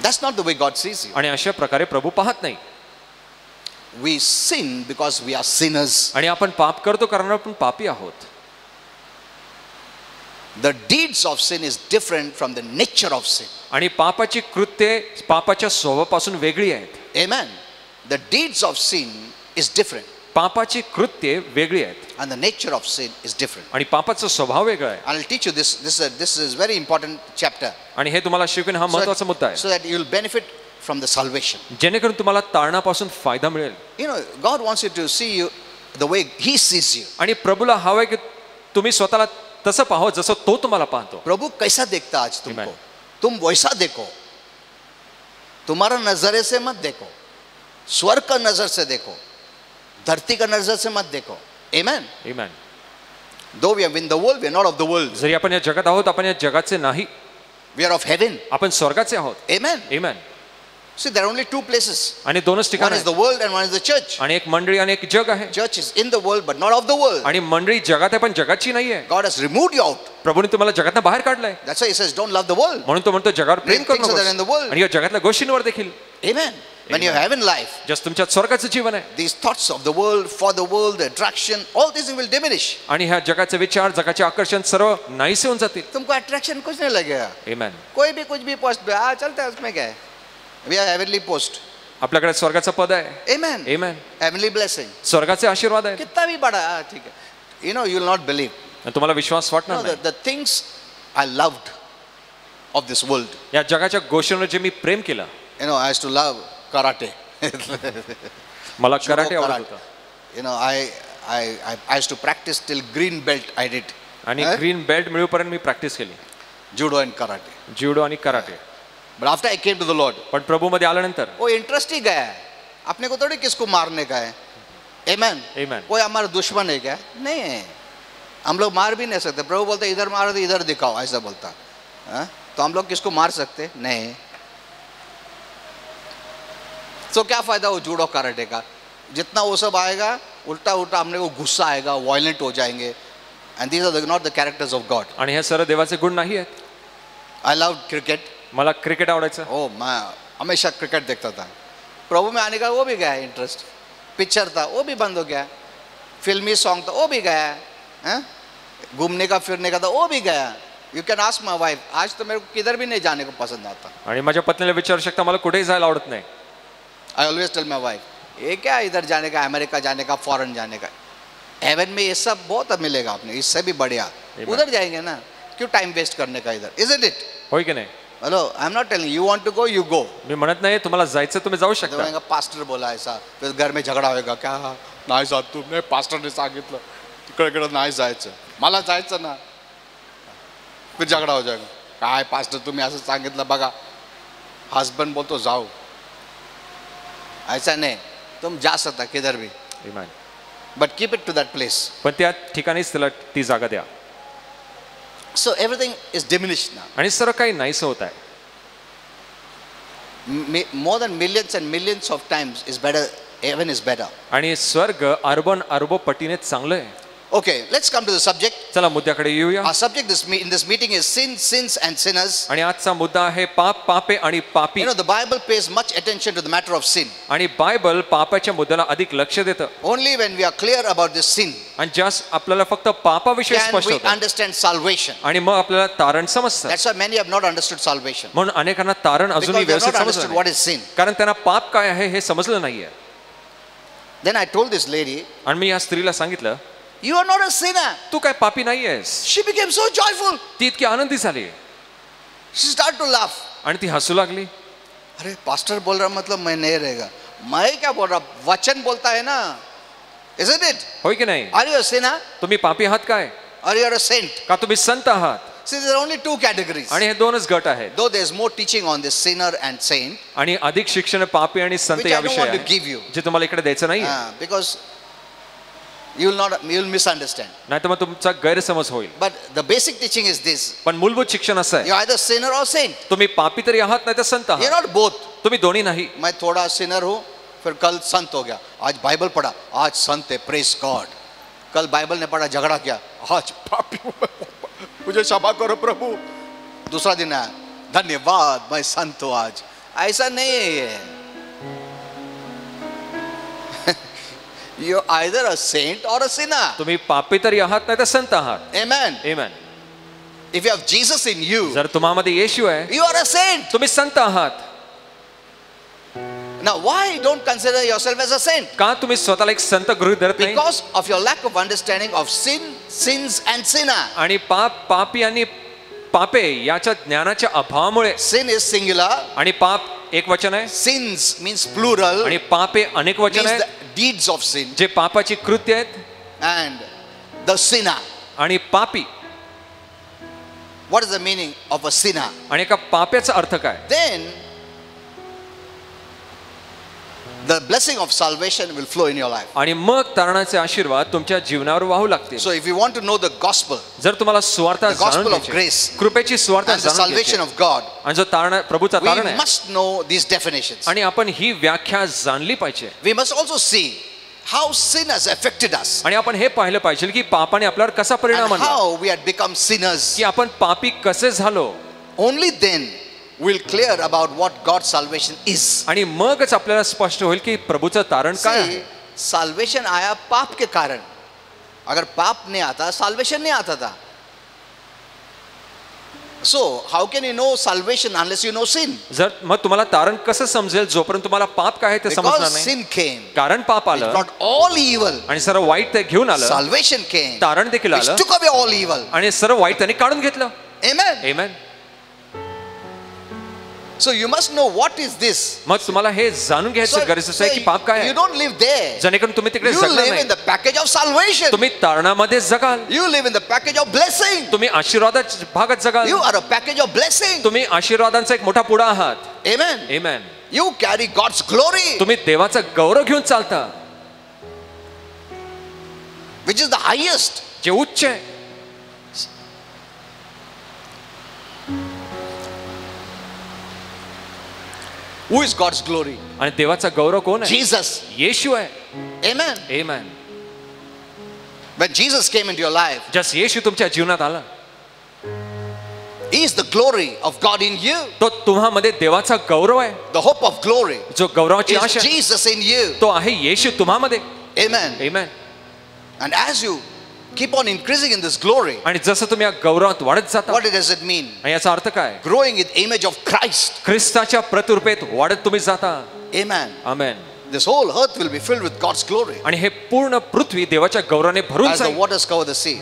That's not the way God sees you आणि अशा प्रकारे प्रभू पाहत नाही. We sin because we are sinners आणि आपण पाप करतो कारण आपण पापी आहोत. The deeds of sin is different from the nature of sin आणि पापाची कृत्ये पापाच्या स्वभावापासून वेगळी आहेत Amen. The deeds of sin is different. पापाची कृत्ये वेगळी आहेत and the nature of sin is different. आणि पापाचा स्वभाव वेगळा आहे And I'll teach you this. This is a, this is a very important chapter. आणि हे तुम्हाला शिकवणे हा So महत्वाचा मुद्दा that, आहे so that you'll benefit from the salvation. जेणेकरून तुम्हाला तारणापासून फायदा मिळेल You know, God wants you to see you the way He sees you. आणि प्रभूला हवं आहे की तुम्ही स्वतःला तसं पाहो जसं तो तुम्हाला पाहतो प्रभु कैसा देखता आज तुमको. तुम वैसा देखो तुम्हारा नजरे से मत देखो स्वर का नजर से देखो धरती का नजर से मत देखो Amen. Amen. Though we are in the world, we are not of the world. जरी आपण या जगात आहोत आपण या जगाचे नाही We are of heaven. आपण स्वर्गाचे आहोत Amen. Amen. See, there are only two places. आणि दोनच ठिकाण One is the आहेत. world and one is the church. आणि एक मंडळी आणि एक जग आहे Church is in the world, but not of the world. आणि मंडळी जगात आहे पण जगाची नाही आहे God has removed you out. प्रभूने तुम्हाला जगातनं बाहेर काढलंय That's why He says, don't love the world. म्हणून तो म्हणतो जगावर प्रेम Bring करू things that are in the नकोस. world. आणि या जगातल्या गोष्टींवर देखील Amen. When you Amen. have in life, just तुमच्या स्वर्गाचं जीवन आहे these thoughts of the world, for the world, the attraction, all these things will diminish. आणि ह्या जगाचे विचार जगाचे आकर्षण सर्व नाहीसे होऊन जातील तुमको अट्रैक्शन कुछ नहीं लगेगा Amen. कोई भी कुछ भी पोस्ट पे आ चलता है उसमें क्या है We are heavenly post आपल्याकडे स्वर्गाचं पद आहे. Amen. Amen. हेवनली ब्लेसिंग स्वर्गाचे आशीर्वाद आहेत. कितना भी बड़ा ठीक है. You know you will not believe तुम्हाला विश्वास वाटणार नो नाही. The things I loved of this world या जगाच्या गोष्टींवर जे मी प्रेम केलं. You know I has to love karate मला कराटे आवडत होतं. I i i, I used to practice till green belt i did. आणि? ग्रीन बेल्ट मिळूपर्यंत मी प्रॅक्टिस केली. Judo and karate. ज्युडो आणि karate but after i came to the lord. पण प्रभूमध्ये आल्यानंतर वो इंटरेस्ट ही गया है अपने को थोड़ी किसको मारने का है Amen. Amen. कोई हमारा दुश्मन है क्या नहीं है हम लोग मार भी नहीं सकते प्रभु बोलते इधर मारो तो इधर दिखाओ ऐसा बोलता हाँ? तो हम लोग किसको मार सकते नहीं तो क्या फायदा वो जूडो कराटे का जितना वो सब आएगा उल्टा उल्टा हमने को गुस्सा आएगा वायलेंट हो जाएंगे and these are not the characters of God आणि हे सर्व देवाचे गुण नाही आहेत आई लव क्रिकेट मला क्रिकेट आवडायचं. ओ मैं हमेशा क्रिकेट देखता था. प्रभु में आने का वो भी गया इंटरेस्ट पिक्चर था वो भी बंद हो गया. फिल्मी सॉन्ग था वो भी गया. हैं? घूमने का फिरने का था वो भी गया. You can ask my wife आज तो मेरे को किधर भी नहीं जाने को पसंद आता. आणि माझ्या पत्नीला विचारू शकता मला कुठेही जायला आवडत नाही. I always tell my wife ये क्या इधर जाने का अमेरिका जाने का फॉरेन जाने का? हेवन में ये सब बहुत मिलेगा आपने इससे भी बढ़िया. उधर जाएंगे ना? क्यों टाइम वेस्ट करने का इधर? इज इट इट होय की नाही? Hello I am not telling you want to go you go मी म्हणत नाही तुम्हाला जायचं तुम्ही जाऊ शकता. पास्टर बोला ऐसा फिर घर में झगडा होएगा क्या? नाही जात तू नाही पास्टरने सांगितलं तिकडे इकडे नाही जायचं. मला जायचं ना. फिर झगडा हो जाएगा. काय पास्टर तुम्ही असं सांगितलं बघा. हस्बंड बोलतो जाओ ऐसा नहीं. तुम जा सकता किधर भी. But keep it to that place पण त्या ठिकाणीच त्याला ती जागा द्या. सो एवरीथिंग इज डिमिनिश ना आणि सर्व काही नाहीसं होत आहे. More than millions and millions of times is better heaven is better आणि स्वर्ग अर्बन अरबो पटीने चांगलं आहे. Okay let's come to the subject चला मुद्द्याकडे येऊया Our subject this me- in this meeting is sin, sins, and sinners. आणि आजचा मुद्दा आहे पाप पापे आणि पापी You know, the Bible pays much attention to the matter of sin. आणि बायबल पापाच्या मुद्द्याला अधिक लक्ष देतं Only when we are clear about this sin आणि जास्त आपल्याला फक्त पापाविषयी can स्पष्ट we होतं understand salvation. आणि मग आपल्याला तारण समजतं That's why many have not understood salvation. म्हणून अनेकांना तारण Because अजूनही they have व्यवस्थित not understood समजलं what नाही. is sin. कारण त्यांना पाप काय आहे हे समजलं नाहीये Then I told this lady, आणि मी या स्त्रीला सांगितलं You are not a sinner. तू काय पापी नाहीयेस She became so joyful. ती इतकी आनंदी झाली She started to laugh. आणि ती हसू लागली अरे पास्टर बोल रहा मतलब मैं नहीं रहेगा मैं क्या बोल रहा वचन बोलता है ना Isn't it? होय की नाही Are you a sinner? तुम्ही पापी आहात काय Or you are a saint? का तुम्ही संत आहात See, there are only two categories. आणि हे दोनच गट आहेत Though there is more teaching on this sinner and saint, आणि अधिक शिक्षण पापी आणि संत which I don't याविषयी want to आहे, give you. जे तुम्हाला इकडे द्यायचं नाही Ah, because you will not you will misunderstand. नाही तर मग तुमचा गैरसमज होईल. But the basic teaching is this: पण मूलभूत शिक्षण असं आहे. You're either sinner or saint. तुम्ही पापी तरी आहात नाही तर संत आहात. Not both. तुम्ही दोन्ही नाही. मैं थोड़ा सिनर हूँ फिर कल संत हो गया. आज बाइबल पढ़ा. आज संत है प्रेस गॉड कल बाइबल ने पढ़ा झगड़ा किया. आज पापी मुझे क्षमा करो प्रभु. दूसरा दिन आया. धन्यवाद मैं संत हूँ आज. ऐसा नहीं है ये यू आइदर अ सेंट और अ सिनर तुम्ही पापी तरी आहात नाही तर संत आहात Amen. Amen. If you have Jesus in you, जर तुम्हामध्ये येशू आहे you are a saint. तुम्ही संत आहात Now, why don't consider yourself as a saint? का तुम्ही स्वतःला एक संत गृहीत धरत नाही Because of your lack of understanding of sin, sins, and sinner. आणि पाप पापी आणि पापे याच्या ज्ञानाच्या अभावामुळे Sin is singular, आणि पाप एक वचन आहे sins means plural, आणि पापे अनेक वचन means आहेत the deeds of sin, जे पापाची कृत्य आहेत and the sinner. आणि पापी What is the meaning of a sinner? आणि एका पाप्याचा अर्थ काय Then the blessing of salvation will flow in your life. आणि मग तारणाचे आशीर्वाद तुमच्या जीवनावर वाहू लागतील So, if you want to know the gospel जर तुम्हाला सुवार्ता The gospel जाणून of घ्यायची grace कृपेची सुवार्ता and the जाणून salvation घ्यायची of God, आणि जो तारण प्रभूचा तारण we आहे must know these definitions. आणि आपण ही व्याख्या जाणली पाहिजे We must also see how sin has affected us आणि आपण हे पाहिलं पाहिजे की पापाने आपल्यावर कसा परिणाम and आणला how we had become sinners. की आपण पापी कसे झालो Only then we'll clear about what God's salvation is. आणि मगच आपल्याला स्पष्ट होईल की प्रभूचं तारण काय आहे See, salvation आया पाप के कारण अगर पाप नहीं आता salvation नहीं आता था So, how can you know salvation unless you know sin? जर मग तुम्हाला तारण कसं समजेल जोपर्यंत तुम्हाला पाप काय आहे ते समजणार Because नाही sin came, कारण पाप it आलं brought all evil. आणि सर्व वाईट ते घेऊन आलं Salvation came, तारण देखील which आलं took away all evil. आणि सर्व वाईट त्यांनी काढून घेतलं Amen. Amen. So you must know what is this. मग तुम्हाला हे जाणून So, घ्यायचं गरजेचं आहे की पाप काय you आहे don't live there. जेणेकरून तुम्ही तिकडे You जगणार live in नाही the package of salvation. तुम्ही तारणामध्ये जगाल You live in the package of blessing. तुम्ही आशीर्वादाच्या भागात जगाल You are a package of blessing. तुम्ही आशीर्वादांचा एक मोठा पुढा आहात Amen. Amen. You carry God's glory, तुम्ही देवाचा गौरव घेऊन चालता which is the highest. जे उच्च आहे Who is God's glory? आणि देवाचा गौरव कोण आहे Jesus. येशू आहे Amen. Amen. When Jesus came into your life, जस येशू तुमच्या जीवनात आला He is the glory of God in you. तो तुम्हामध्ये देवाचा गौरव आहे The hope of glory जो गौरवाची is आशा आहे, Jesus in you. तो आहे येशू तुम्हामध्ये Amen. Amen. And as you keep on increasing in this glory, आणि जसं तुम्ही या गौरवात वाढत जाता what does it mean? आणि याचा अर्थ काय Growing in image of Christ. ख्रिस्ताच्या प्रतिरूपेत वाढत तुम्ही जाता Amen. Amen This whole earth will be filled with God's glory. आणि हे पूर्ण पृथ्वी देवाच्या गौरवाने भरून As the जाईल waters cover the sea.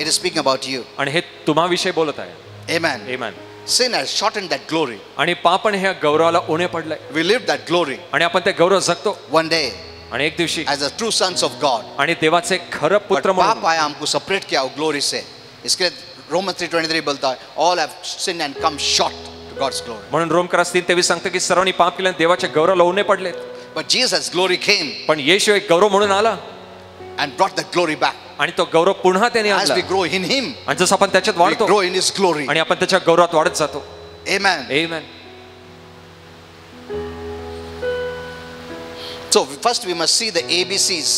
It is speaking about you. आणि हे तुम्हाविषयी बोलत आहे Amen. Amen. Sin has shortened that glory. आणि पापण ह्या गौरवाला उणे पडलंय We live that glory आणि आपण ते गौरव जगतो one day आणि एक दिवशी as the true sons of God. आणि देवाचे खरं पुत्र म्हणून पाप आया हमको separate किया ग्लोरी से इसके रोमन 3:23 बोलता है all have sinned and come short to God's glory. म्हणून रोमकरास तीन तेवीस सांगतं की सर्वांनी पाप केल्याने देवाच्या गौरवाला उणे पडलेत But Jesus' glory came पण येशू एक गौरव म्हणून आला and brought that glory back. आणि तो गौरव पुन्हा त्याने आणला grow in Him, आणि जसं आपण त्याच्यात वाढतो grow in His glory. आणि आपण त्याच्या गौरवात वाढत जातो Amen. Amen. So first we must see the ABCs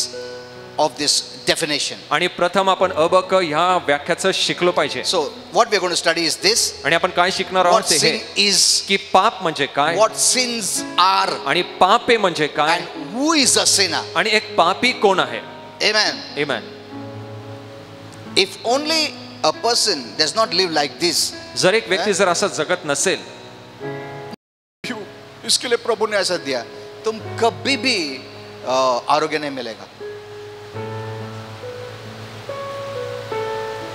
of this definition. आणि प्रथम आपण अबक ह्या व्याख्याचं शिकलो पाहिजे So what we're going to study is this: आणि आपण काय शिकणार what आहोत ते sin हे is, की पाप म्हणजे काय what sins are, आणि पापे म्हणजे काय and who is a sinner. आणि एक पापी कोण आहे Amen. Amen. If only a person does not live like this, जर एक व्यक्ती जर असं जगत नसेल? इसके लिए प्रभु ने ऐसा दिया तुम कभी भी आरोग्य नहीं मिलेगा।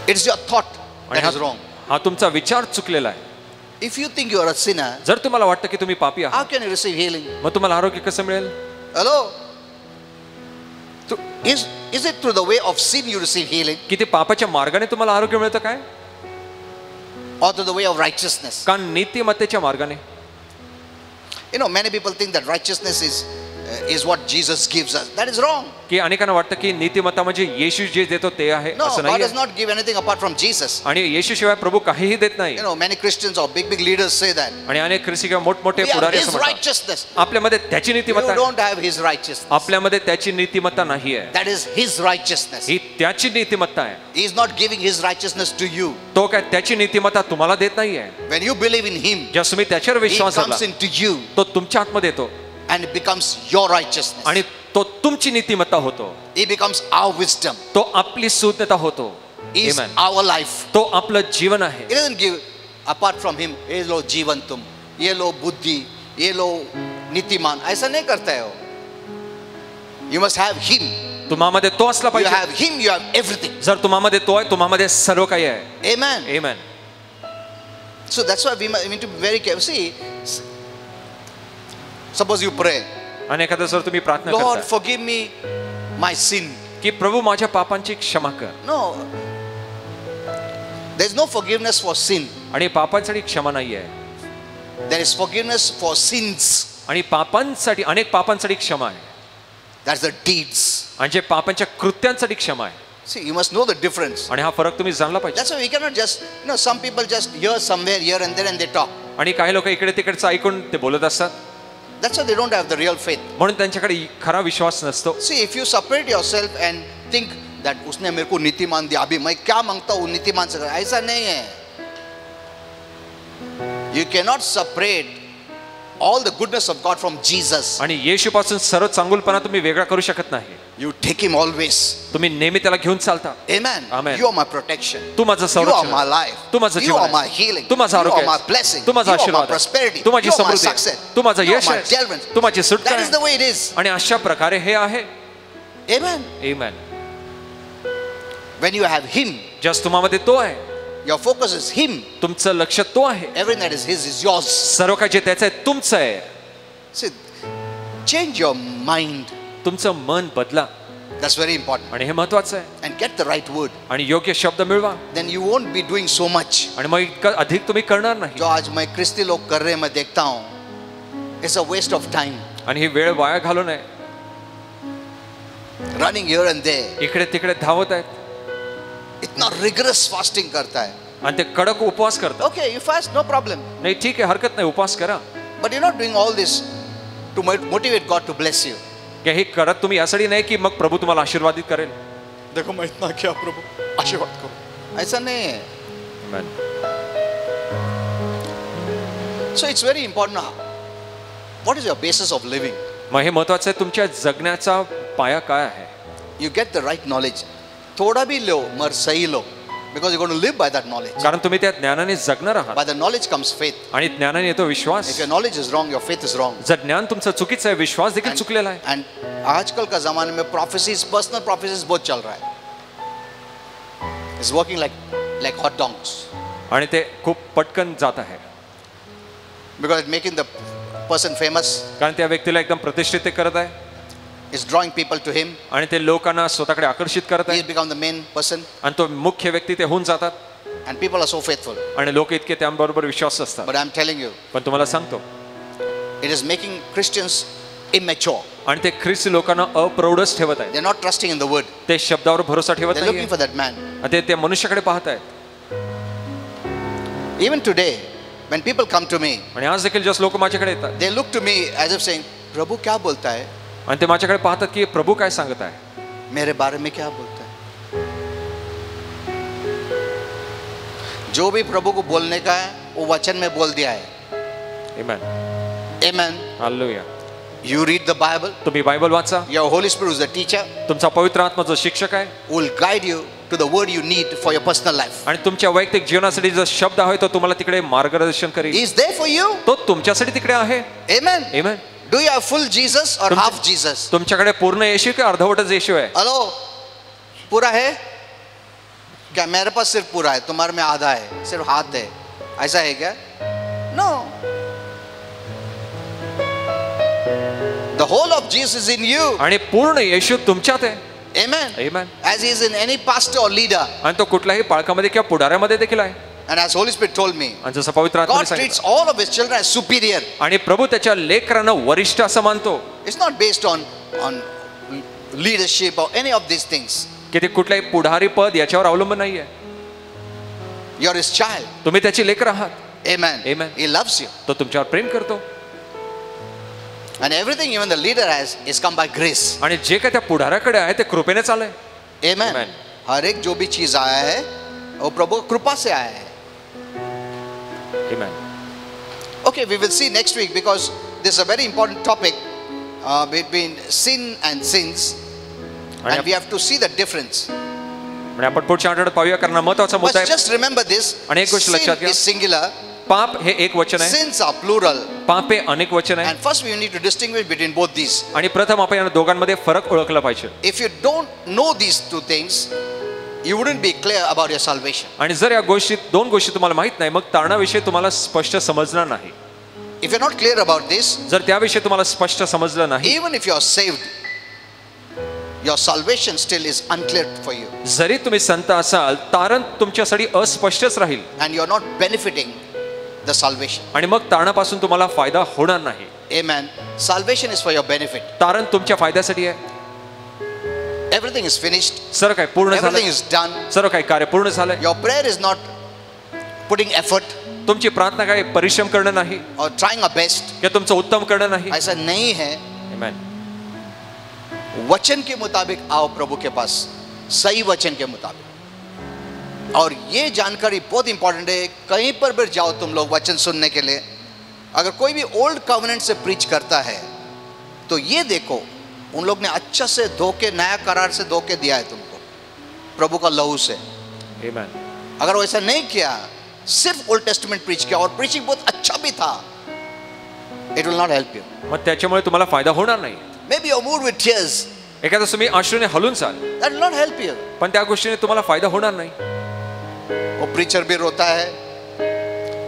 It's your thought is wrong हा तुमचा विचार चुकलेला आहे. If you think you are a sinner जर तुम्हाला वाटतं की तुम्ही पापी हाउ आहात कैन यू रिसीव हीलिंग मग तुम्हाला आरोग्य कसं मिळेल? Hello is is it through the way of sin you receive healing? की ते पापाच्या मार्गाने तुम्हाला आरोग्य मिळतं काय? Or through the way of righteousness? का नीतिमत्तेच्या मार्गाने? You know many people think that righteousness is is what jesus gives us that is wrong की अनेकांना वाटतं की नीतिमत्ता म्हणजे येशू जे देतो ते आहे no असं god नाही does not give anything apart from jesus आणि येशू शिवाय प्रभू काहीही देत नाही you know many christians or big big leaders say that आणि अनेक ख्रिस्ती किंवा मोठमोठे we have पुढारी his असं म्हणतात righteousness आपल्यामध्ये त्याची you नीतिमत्ता आहे. don't have his righteousness आपल्यामध्ये त्याची नीतिमत्ता नाही आहे that is his righteousness ही त्याची नीतिमत्ता आहे he is not giving his righteousness to you तो काय त्याची नीतिमत्ता तुम्हाला देत नाही आहे when you believe in him जेव्हा तुम्ही त्याच्यावर he विश्वास धरला comes into you तो तुमच्या आतमध्ये येतो and it becomes your righteousness आणि तो तुमची नीतिमत्ता होतो he becomes our wisdom तो आपली सुज्ञता होतो he is Amen. our life तो आपलं जीवन आहे He doesn't give apart from him, ये लो जीवन तुम ये लो बुद्धि ये लो नीतिमान ऐसा नहीं करता है वो यू मस्ट हैव हिम तुम्हामध्ये तो असला यू पाहिजे have him you have everything जर तुम्हामध्ये तो आहे तुम्हामध्ये सर्व काही आहे amen Amen. so that's why we must- we need to be very careful see suppose you pray आणि एखादं जर तुम्ही प्रार्थना lord करता forgive me my sin की प्रभू माझ्या पापांची क्षमा कर no there's no forgiveness for sin आणि पापांसाठी क्षमा नाही आहे there is forgiveness for sins आणि पापांसाठी अनेक पापांसाठी क्षमा आहे that's the deeds आणि जे पापांच्या कृत्यांसाठी क्षमा आहे see you must know the difference आणि हा फरक तुम्ही जाणला पाहिजे that's why we cannot just you know some people just hear somewhere here and there and they talk आणि काही लोक इकडे तिकडचं ऐकून ते बोलत असतात that's why they don't have the real faith म्हणून त्यांच्याकडे खरा विश्वास नसतो see if you separate yourself and think that उसने मेरे को नीतिमान दिया अभी मैं क्या मांगता हूँ नीतिमान से कर- ऐसा नहीं है you cannot separate all the goodness of God from Jesus आणि येशूपासून सर्व चांगुलपणा तुम्ही वेगळा करू शकत नाही you take him always तुम्ही नेहमी त्याला घेऊन चालता amen Amen. you are my protection तू माझं you are संरक्षण my आहेस. life तू माझं you जीवन are my आहेस. healing तू माझं you आरोग्य are my आहेस. blessing तू माझा you are my आशीर्वाद आहेस. prosperity तू माझी you are my समृद्धी आहेस. success तू माझं you are यश my आहेस. deliverance तू माझी सुटका that is the आहे. way it is आणि अशा प्रकारे हे आहे amen Amen. when you have him just तुम्हामध्ये तो आहे Your focus is him. तुमचं लक्ष तो आहे. Everything that is his is yours. सर्व काही जे त्याचं आहे तुमचं आहे. See change your mind. तुमचं मन बदला. That's very important. आणि हे महत्वाचं आहे. And get the right word. आणि योग्य शब्द मिळवा. Then you won't be doing so much. आणि मग इतकं अधिक तुम्ही करणार नाही. जो आज मैं क्रिस्ती लोग कर रहे हैं मैं देखता हूँ. It's a waste of time आणि ही वेळ वाया घालू नये. रनिंग हियर एंड देयर इकडे तिकडे धावत आहेत. इतना रिगरस फास्टिंग करता है। आणि ते कडक उपवास करतात okay you fast no problem नाही ठीक आहे हरकत नाही उपवास करा। But you not doing all this to motivate God to bless you की हे करत तुम्ही यासाठी नाही की मग प्रभू तुम्हाला आशीर्वादित करेल। देखो मैं इतना किया प्रभु आशीर्वाद करो। ऐसा नहीं है। So it's very important what is your basis of living मग हे महत्वाचं आहे तुमच्या जगण्याचा पाया काय आहे? You get the right knowledge थोड़ा भी लो मगर सही low because you going to live by that knowledge कारण तुम्ही त्या ज्ञानाने जगणार आहात. By the knowledge comes faith आणि ज्ञानाने येतो विश्वास. If your knowledge is wrong your faith is wrong जर ज्ञान तुमचं चुकीचं आहे विश्वास देखील चुकलेला आहे. एंड आजकल का जमाने में प्रोफेसीज पर्सनल प्रोफेसीज बहुत चल रहा है. Is working like like hot dogs आणि ते खूप पटकन जात आहे. Because it making the person famous कारण त्या व्यक्तीला एकदम प्रतिष्ठित करत आहे. is drawing people to him आणि ते लोकांना स्वतःकडे आकर्षित करत he आहे has become the main person आणि तो मुख्य व्यक्ती ते होऊन जातात and people are so faithful आणि लोक इतके त्याबरोबर विश्वास असतात but i'm telling you पण तुम्हाला सांगतो it is making christians immature आणि ते ख्रिस्त लोकांना अप्रौढच ठेवत आहेत they're not trusting in the word ते शब्दावर भरोसा ठेवत they're नाही looking for that man ते त्या मनुष्याकडे पाहत आहेत even today when people come to me आणि आज देखील जस लोक माझ्याकडे येतात they look to me as if saying प्रभु क्या बोलता है आणि ते माझ्याकडे पाहतात की प्रभू काय सांगत आहे. मेरे बारे में क्या बोलता है? जो भी प्रभु को बोलने का है वो वचन में बोल दिया है। Amen. amen. Hallelujah. you read the bible. तुम्ही बायबल वाचा. Your holy spirit is the teacher. तुमचा पवित्र आत्मा जो शिक्षक आहे. Will guide you to the word you need for your personal life. आणि तुमच्या वैयक्तिक जीवनासाठी जो शब्द आहे तो तुम्हाला तिकडे मार्गदर्शन करेल. Is there for you? तो तुमच्यासाठी तिकडे आहे. Amen. Amen. Do you have full jesus or तुमच्या- half jesus? तुमच्याकडे पूर्ण येशू की अर्धवटच येशू आहे? हेलो पूरा है? क्या मेरे पास सिर्फ पूरा है? तुम्हारे में आधा है सिर्फ हाथ है। ऐसा है क्या? No the whole of Jesus in you आणि पूर्ण येशू तुमच्यात आहे. Amen. Amen. as he is in any pastor or leader. आणि तो कुठल्याही पाळकामध्ये किंवा पुढाऱ्यामध्ये देखील आहे. and as holy spirit told me आणि जसं पवित्र आत्म्याने god treats सांगितलं all of his children as superior आणि प्रभू त्याच्या लेकरांना वरिष्ठ असं मानतो it's not based on on leadership or any of these things की ते कुठल्याही पुढारी पद याच्यावर अवलंबून नाहीये you're his child तुम्ही त्याची लेकर आहात amen Amen. he loves you तो तुमच्यावर प्रेम करतो and everything even the leader has is come by grace आणि जे काय त्या पुढाऱ्याकडे आहे ते कृपेने चालय Amen. Amen. हर एक जो भी चीज आया है वो प्रभु की कृपा से आया है Okay, we will see next week because this is a very important topic uh, between sin and sins. And we have to see the difference. आणि आपण पुढच्या आठवड्यात पाहूया कारण महत्त्वाचा मुद्दा जस्ट रिमेंबर दिस आणि एक गोष्ट लक्षात घ्या. सिंगुलर पाप हे एक वचन आहे. सिन्स आर प्लुरल पाप हे अनेक वचन आहे. And first we need to distinguish between both this आणि प्रथम आपण या दोघांमध्ये फरक ओळखला पाहिजे. If you don't know this two things you wouldn't be clear about your salvation आणि जर या गोष्टी दोन गोष्टी तुम्हाला माहीत नाही मग तारणाविषयी तुम्हाला स्पष्ट समजणार नाही. If you're not clear about this, जर त्याविषयी तुम्हाला स्पष्ट समजलं नाही even if you're saved, your salvation still is unclear for you. जरी तुम्ही संत असाल तारण तुमच्यासाठी अस्पष्टच राहील And you're not benefiting the salvation. आणि मग तारणापासून तुम्हाला फायदा होणार नाही Amen. Salvation is for your benefit. तारण तुमच्या फायद्यासाठी आहे Everything is finished, सर्व काही पूर्ण everything झालं is done. सर्व काही कार्य पूर्ण झालंय Your prayer is not putting effort तुमची प्रार्थना काय? परिश्रम करणं नाही. Or trying our best. किंवा तुमचं उत्तम करणं नाही. ऐसा नहीं है. Amen. वचन के मुताबिक आओ प्रभु के पास। सही वचन के मुताबिक। और ये जानकारी बहुत इंपॉर्टेंट है कहीं पर भी जाओ तुम लोग वचन सुनने के लिए। अगर कोई भी ओल्ड कवनेंट से प्रीच करता है तो ये देखो उन लोग ने अच्छा से धोके नया करार से धोके दिया है तुमको। प्रभु का लहू से। Amen. अगर वो ऐसा नहीं किया सिर्फ ओल्ड टेस्टमेंट प्रीच किया और प्रीचिंग बहुत अच्छा भी था। It will not help you मग त्याच्यामुळे तुम्हाला फायदा होणार नाही। Maybe your mood with tears एखादा तुम्ही अश्रूने हलून चाल। दैट नॉट हेल्प यू पण त्या गोष्टीने तुम्हाला फायदा होणार नाही। वो प्रीचर भी रोता है।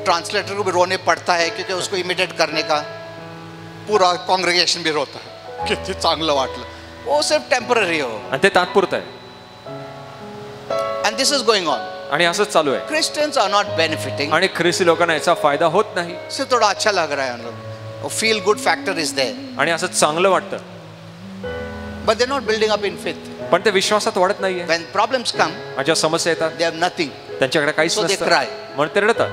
ट्रांसलेटर को भी रोने पड़ता है क्योंकि उसको इमिटेट करने का। पूरा कॉन्ग्रेगेशन भी रोता है। किती चांगलं वाटलं वो सिर्फ टेंपररी हो। आणि ते तात्पुरतं आहे। And this is going on आणि असंच चालू आहे. क्रिश्चियंस आर नॉट बेनिफिटिंग आणि ख्रिस्ती लोकांना याचा फायदा होत नाही. सिर्फ थोड़ा अच्छा लग रहा है उन लोग वो feel good factor is there आणि असं चांगलं वाटतं. But they not building up in faith पण ते विश्वासात वाढत नाहीये. व्हेन प्रॉब्लेम्स कम आणि ज्या समस्या येतात दे हैव नथिंग त्यांच्याकडे काहीच So they नसतं. cry. म्हणून ते रडतात.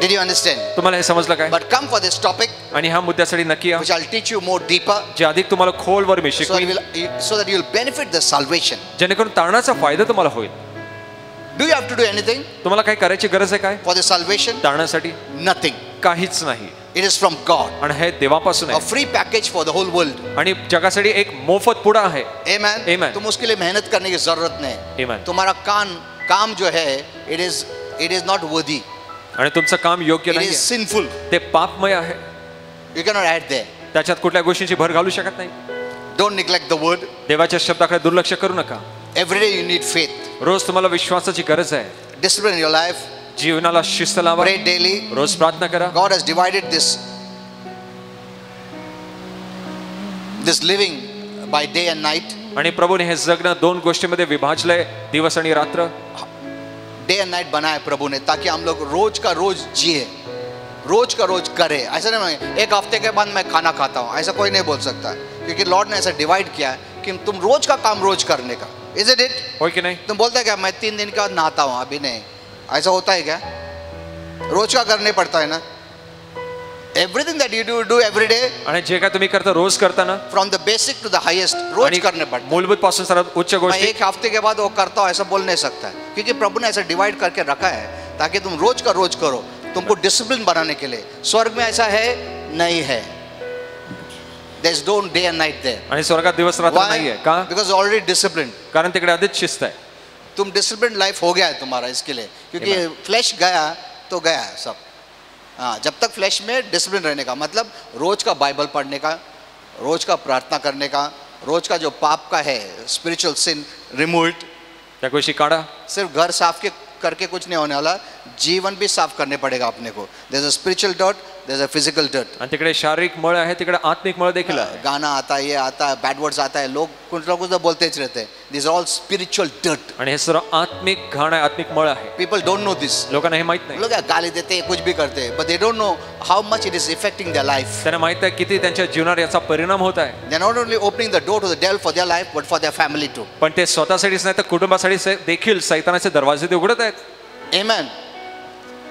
डिड यू अंडरस्टँड तुम्हाला हे समजलं काय? But come for this topic आणि ह्या मुद्द्यासाठी नक्की या. which I'll teach you more deeper. जे अधिक तुम्हाला खोलवर मी so that, शिकवी you will, so that you'll benefit the salvation. जेणेकरून तारणाचा फायदा तुम्हाला होईल. Do you have to do anything? तुम्हाला काही करायची गरज आहे काय? For the salvation? तारणासाठी Nothing. काहीच नाही. It is from God. आणि हे देवापासून A आहे free package for the whole world. आणि जगासाठी एक मोफत पुडा आहे. Amen. Amen. तुम उसके लिए मेहनत करने की जरूरत नहीं. Amen. तुम्हारा कान काम जो है it is it is not worthy आणि तुमचं काम योग्य इट नाही इज सिंफुल ते पापमय आहे. यू कॅनॉट ऍड दे त्याच्यात कुठल्या गोष्टींची भर घालू शकत नाही. डोंट निग्लेक्ट द वर्ड देवाच्या शब्दाकडे दुर्लक्ष करू नका. Every day you need faith रोज तुम्हाला विश्वासाची गरज आहे. डिसिप्लिन योर लाइफ जीवनाला शिस्त लावा. प्रे डेली रोज प्रार्थना करा. God has divided this this living by day and night. आणि प्रभूने हे जगणं दोन गोष्टीमध्ये विभाजलंय दिवस आणि रात्र. डे एंड नाइट बनाया प्रभु ने ताकि हम लोग रोज का रोज जिए रोज का रोज करे. ऐसा नहीं एक हफ्ते के बाद मैं खाना खाता हूँ ऐसा कोई नहीं बोल सकता. क्योंकि लॉर्ड ने ऐसा डिवाइड किया है कि तुम रोज का काम रोज करने का। इज़ इट इट होय की नाही तुम बोलते हैं क्या मैं तीन दिन के बाद नहाता हूँ अभी नहीं। ऐसा होता है क्या? रोज का करने पड़ता है ना? Everything that you do do every day आणि जे काय तुम्ही करता रोज करताना from the basic to the highest रोज करने पड़ता है। मूलभूत पासून सर्वात उच्च गोष्टी एक हफ़्ते के बाद वो करता हूँ ऐसा बोल नहीं सकता। है क्योंकि प्रभु ने ऐसा डिवाइड करके रखा है ताकि तुम रोज का रोज करो तुमको डिसिप्लिन बनाने के लिए। स्वर्ग में ऐसा है नहीं है। Is don't day and night there आणि स्वर्गात दिवस रात्र नाहीये. का? बिकॉज़ ऑलरेडी डिसिप्लिन कारण तिकडे आधीच शिस्त आहे. तुम डिसिप्लिन लाइफ हो गया है तुम्हारा इसके लिए. क्योंकि फ्लैश गया तो गया है सब. हाँ जब तक फ्लैश में डिसिप्लिन रहने का मतलब रोज का बाइबल पढ़ने का रोज का प्रार्थना करने का रोज का जो पाप का है स्पिरिचुअल सिन रिमूव त्या गोष्टी काढा सिर्फ़ घर साफ़ के करके कुछ नहीं होने वाला जीवन भी साफ़ करने पड़ेगा अपने को. There a spiritual dirt there a physical dirt आणि तिकडे शारीरिक मळ आहे तिकडे आत्मिक मळ देखील आहे. गाना आता है ये आता बैड वर्ड्स आता है लोग कुछ लोग कुछ तो बोलते ही रहते दिस ऑल स्पिरिचुअल डर्ट आणि हे सर्व आत्मिक घाण आहे आत्मिक मळ आहे. पीपल डोंट नो दिस लोकांना हे माहीत नाही. लोग क्या गाली देते कुछ भी करते but they don't know how much it is affecting their life त्यांना माहीत आहे किती त्यांच्या जीवनावर याचा परिणाम होत आहे. They not only opening the door to the devil for their life but for their family too पण ते स्वतःसाठीच नाही तर कुटुंबासाठी देखील सैतानाचे दरवाजे ते उघडत आहेत. Amen.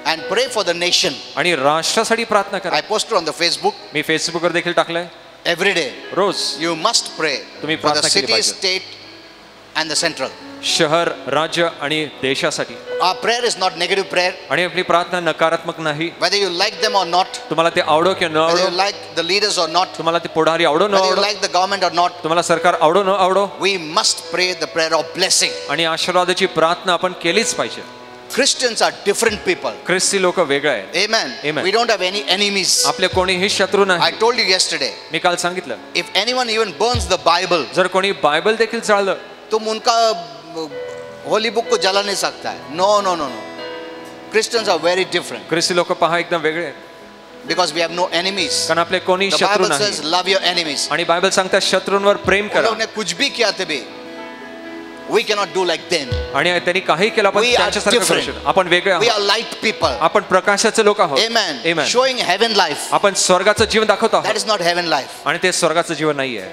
And pray for the nation. आणि राष्ट्रासाठी प्रार्थना करा I posted on the Facebook मी फेसबुकवर देखील टाकलंय every day. Rose You must pray तुम्ही for the प्रार्थना केली city, पाहिजे. state, and the central. शहर राज्य आणि देशासाठी Our prayer is not negative prayer. आणि आपली प्रार्थना नकारात्मक नाही Whether you like them or not, तुम्हाला ते आवडो किंवा न whether आवडो you like the leaders or not, तुम्हाला ते पुढारी आवडो न whether you आवडो like the government or not, तुम्हाला सरकार आवडो न आवडो we must pray the prayer of blessing. आणि आशीर्वादाची प्रार्थना आपण केलीच पाहिजे Christians are different people. ख्रिस्ती लोक वेगळे आहेत. Amen. Amen. We don't have any enemies. आपले कोणीही शत्रू I नाही told you yesterday, मी काल सांगितलं. if anyone even burns the Bible, जर कोणी बायबल देखील चाललं तुम उनका होली बुक को जला नहीं सकता है. No no no no Christians are very different ख्रिस्ती लोक पहा एकदम वेगळे आहेत. Because we have no enemies कारण आपले कोणी द शत्रू बाइबल नाही. सेज लव योर एनिमीज आणि बायबल सांगतात शत्रूंवर प्रेम करा. लोग ने कुछ भी किया थे भी We cannot do like them आणि त्यांनी काही केलं आपण We are त्यांच्यासारखं करू different. शकतो आपण वेगळे वी आहोत आर लाइट पीपल आपण प्रकाशाचे लोक आहोत Amen. Amen. Showing heaven life. आपण स्वर्गाचं जीवन दाखवतो That आहोत is not heaven life. आणि ते स्वर्गाचं जीवन नाहीये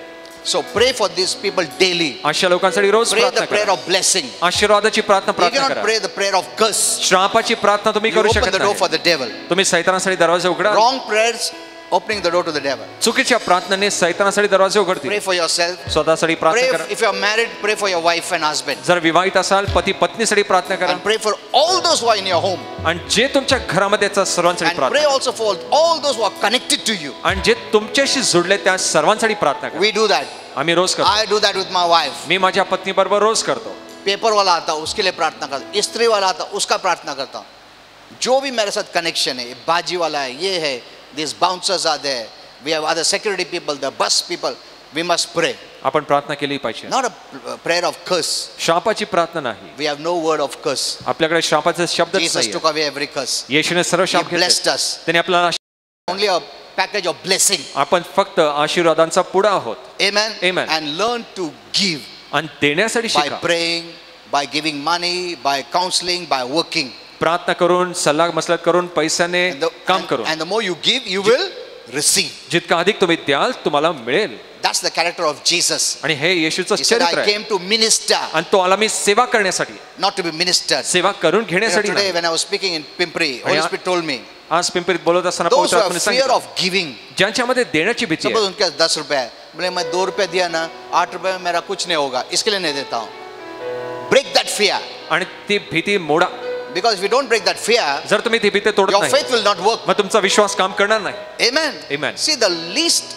So pray for these people daily. अशा लोकांसाठी रोज Pray the प्रार्थना prayer करा of blessing. आशीर्वादाची प्रार्थना You प्रार्थना cannot करा pray the prayer of curse. श्रापाची प्रार्थना तुम्ही You करू open शकत the door for नाही the devil. तुम्ही सैतानासाठी दरवाजे उघडा Wrong prayers opening the door to the devil. चुकीच्या प्रार्थनेने सैतानासाठी दरवाजे उघडतील Pray for yourself. स्वतःसाठी Pray प्रार्थना if, करा if you are married, pray for your wife and husband. जर विवाहित असाल पती पत्नीसाठी प्रार्थना करा And pray for all those who are in your home. आणि जे तुमच्या घरामध्ये आहेत, त्या सर्वांसाठी And pray प्रार्थना also for all those who are connected to you. आणि जे तुमच्याशी जुडले त्या सर्वांसाठी प्रार्थना करा We do that. आम्ही रोज करतो I do that with my wife. मी माझ्या पत्नी बरोबर रोज करतो पेपर वाला आता उसके लिए प्रार्थना करता हूँ स्त्री वाला आता उसका प्रार्थना करता हूँ जो भी मेरे साथ कनेक्शन है बाजी वाला है ये है This bouncers are there we have other security people the bus people we must pray आपण प्रार्थना केली पाहिजे not a prayer of curse शापाची प्रार्थना नाही we have no word of curse आपल्याकडे शापाचे शब्दच जीसस नाही टुक अवे एवरी कर्स येशूने सर्व He शाप blessed घेतले us. त्याने आपल्याला only a package of blessing आपण फक्त आशीर्वादांचा पुढा आहोत amen Amen. And learn to give आणि देण्यासाठी by शिका praying by giving money by counseling by working प्रार्थना करून सल्ला मसलत करून पैशाने काम करून and the more you give you will receive जितका अधिक तुम्ही द्याल तुम्हाला मिळेल That's the character of Jesus. आणि हे येशूचं चरित्र आहे came to minister, आणि तो आला मी सेवा करण्यासाठी not to be ministered. सेवा करून घेण्यासाठी when I was speaking in Pimpri, Holy Yeah. Spirit told me, आज पिंपरीत बोलत असताना पवित्र आत्म्याने सांगितलं of giving, ज्यांच्यामध्ये देण्याची भीती आहे उनके पास दस रुपए है बोले मैं दो रुपए दिया ना आठ रुपए में मेरा कुछ नहीं होगा इसके लिए नहीं देता हूँ ब्रेक दैट फियर आणि ती भीती मोडा Because we don't break that fear जर तुम्ही ती भीती तोडत योर नाही फेथ विल नॉट वर्क मग तुमचा विश्वास काम करणार नाही Amen. Amen. See, the least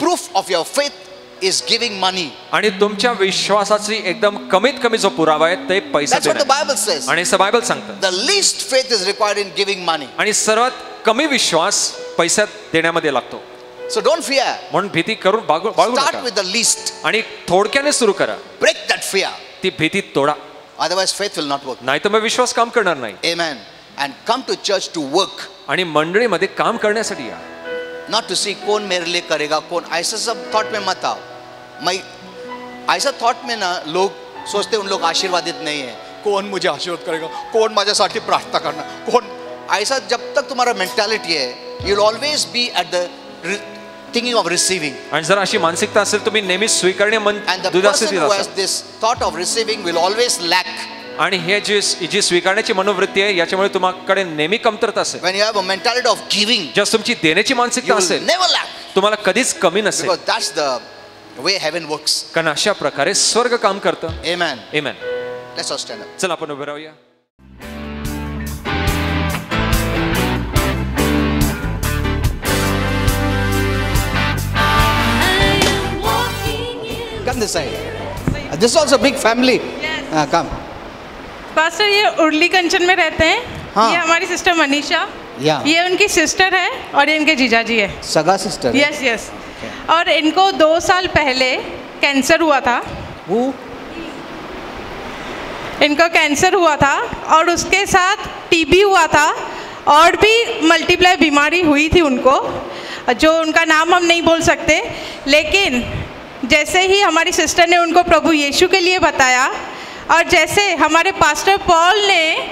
proof of your faith is giving money. आणि तुमच्या विश्वासाची एकदम कमीत कमी जो पुरावा आहे ते पैसा That's what the देणं Bible says. आणि असं बायबल सांगतं The least faith is required in giving money. आणि सर्वात कमी विश्वास पैशात देण्यामध्ये लागतो So don't fear. म्हणून भीती करून बाळगू बाळगू Start नका with the least. आणि थोडक्याने सुरू करा Break that fear. ती भीती तोडा Otherwise, faith will not work. नाही तर मग विश्वास काम करणार नाही Amen. And come to church to work, आणि मंडळीमध्ये काम करण्यासाठी या not to see कौन मेरे लिए करेगा कौन ऐसा सब थॉट में मत आओ मैं ऐसा थॉट में ना लोग सोचते उन लोग आशीर्वादित नहीं है कौन मुझे आशीर्वाद करेगा कौन माझ्यासाठी प्रार्थना करना कौन ऐसा जब तक तुम्हारा मेंटालिटी है you always be at the thinking of receiving आणि जर अशी मानसिकता असेल तुम्ही नेहमी स्वीकारणे मन And the person who has this thought of receiving will always lack. आणि हे जी जी स्वीकारण्याची मनोवृत्ती आहे याच्यामुळे तुम्हाकडे नेहमी कमतरता असेल When you have a mentality of giving, जर तुमची देण्याची you मानसिकता will असेल never lack. तुम्हाला कधीच कमी नसेल Because that's the way heaven works. कारण अशा प्रकारे स्वर्ग काम करतं Amen. एमॅन Let's all stand up. चल आपण उभे राहूया Come this side. Uh, This is also big family. Yes. Uh, come. Pastor ये उर्ली कंचन में रहते हैं हाँ। ये हमारी सिस्टर मनीषा या। ये उनकी सिस्टर है और ये इनके जीजा जी है Saga sister. यस यस और इनको दो साल पहले कैंसर हुआ था Who? इनको कैंसर हुआ था और उसके साथ टीबी हुआ था और भी मल्टीप्लाई बीमारी हुई थी उनको जो उनका नाम हम नहीं बोल सकते लेकिन जैसे ही हमारी सिस्टर ने उनको प्रभु यीशु के लिए बताया, और जैसे हमारे पास्टर पॉल ने,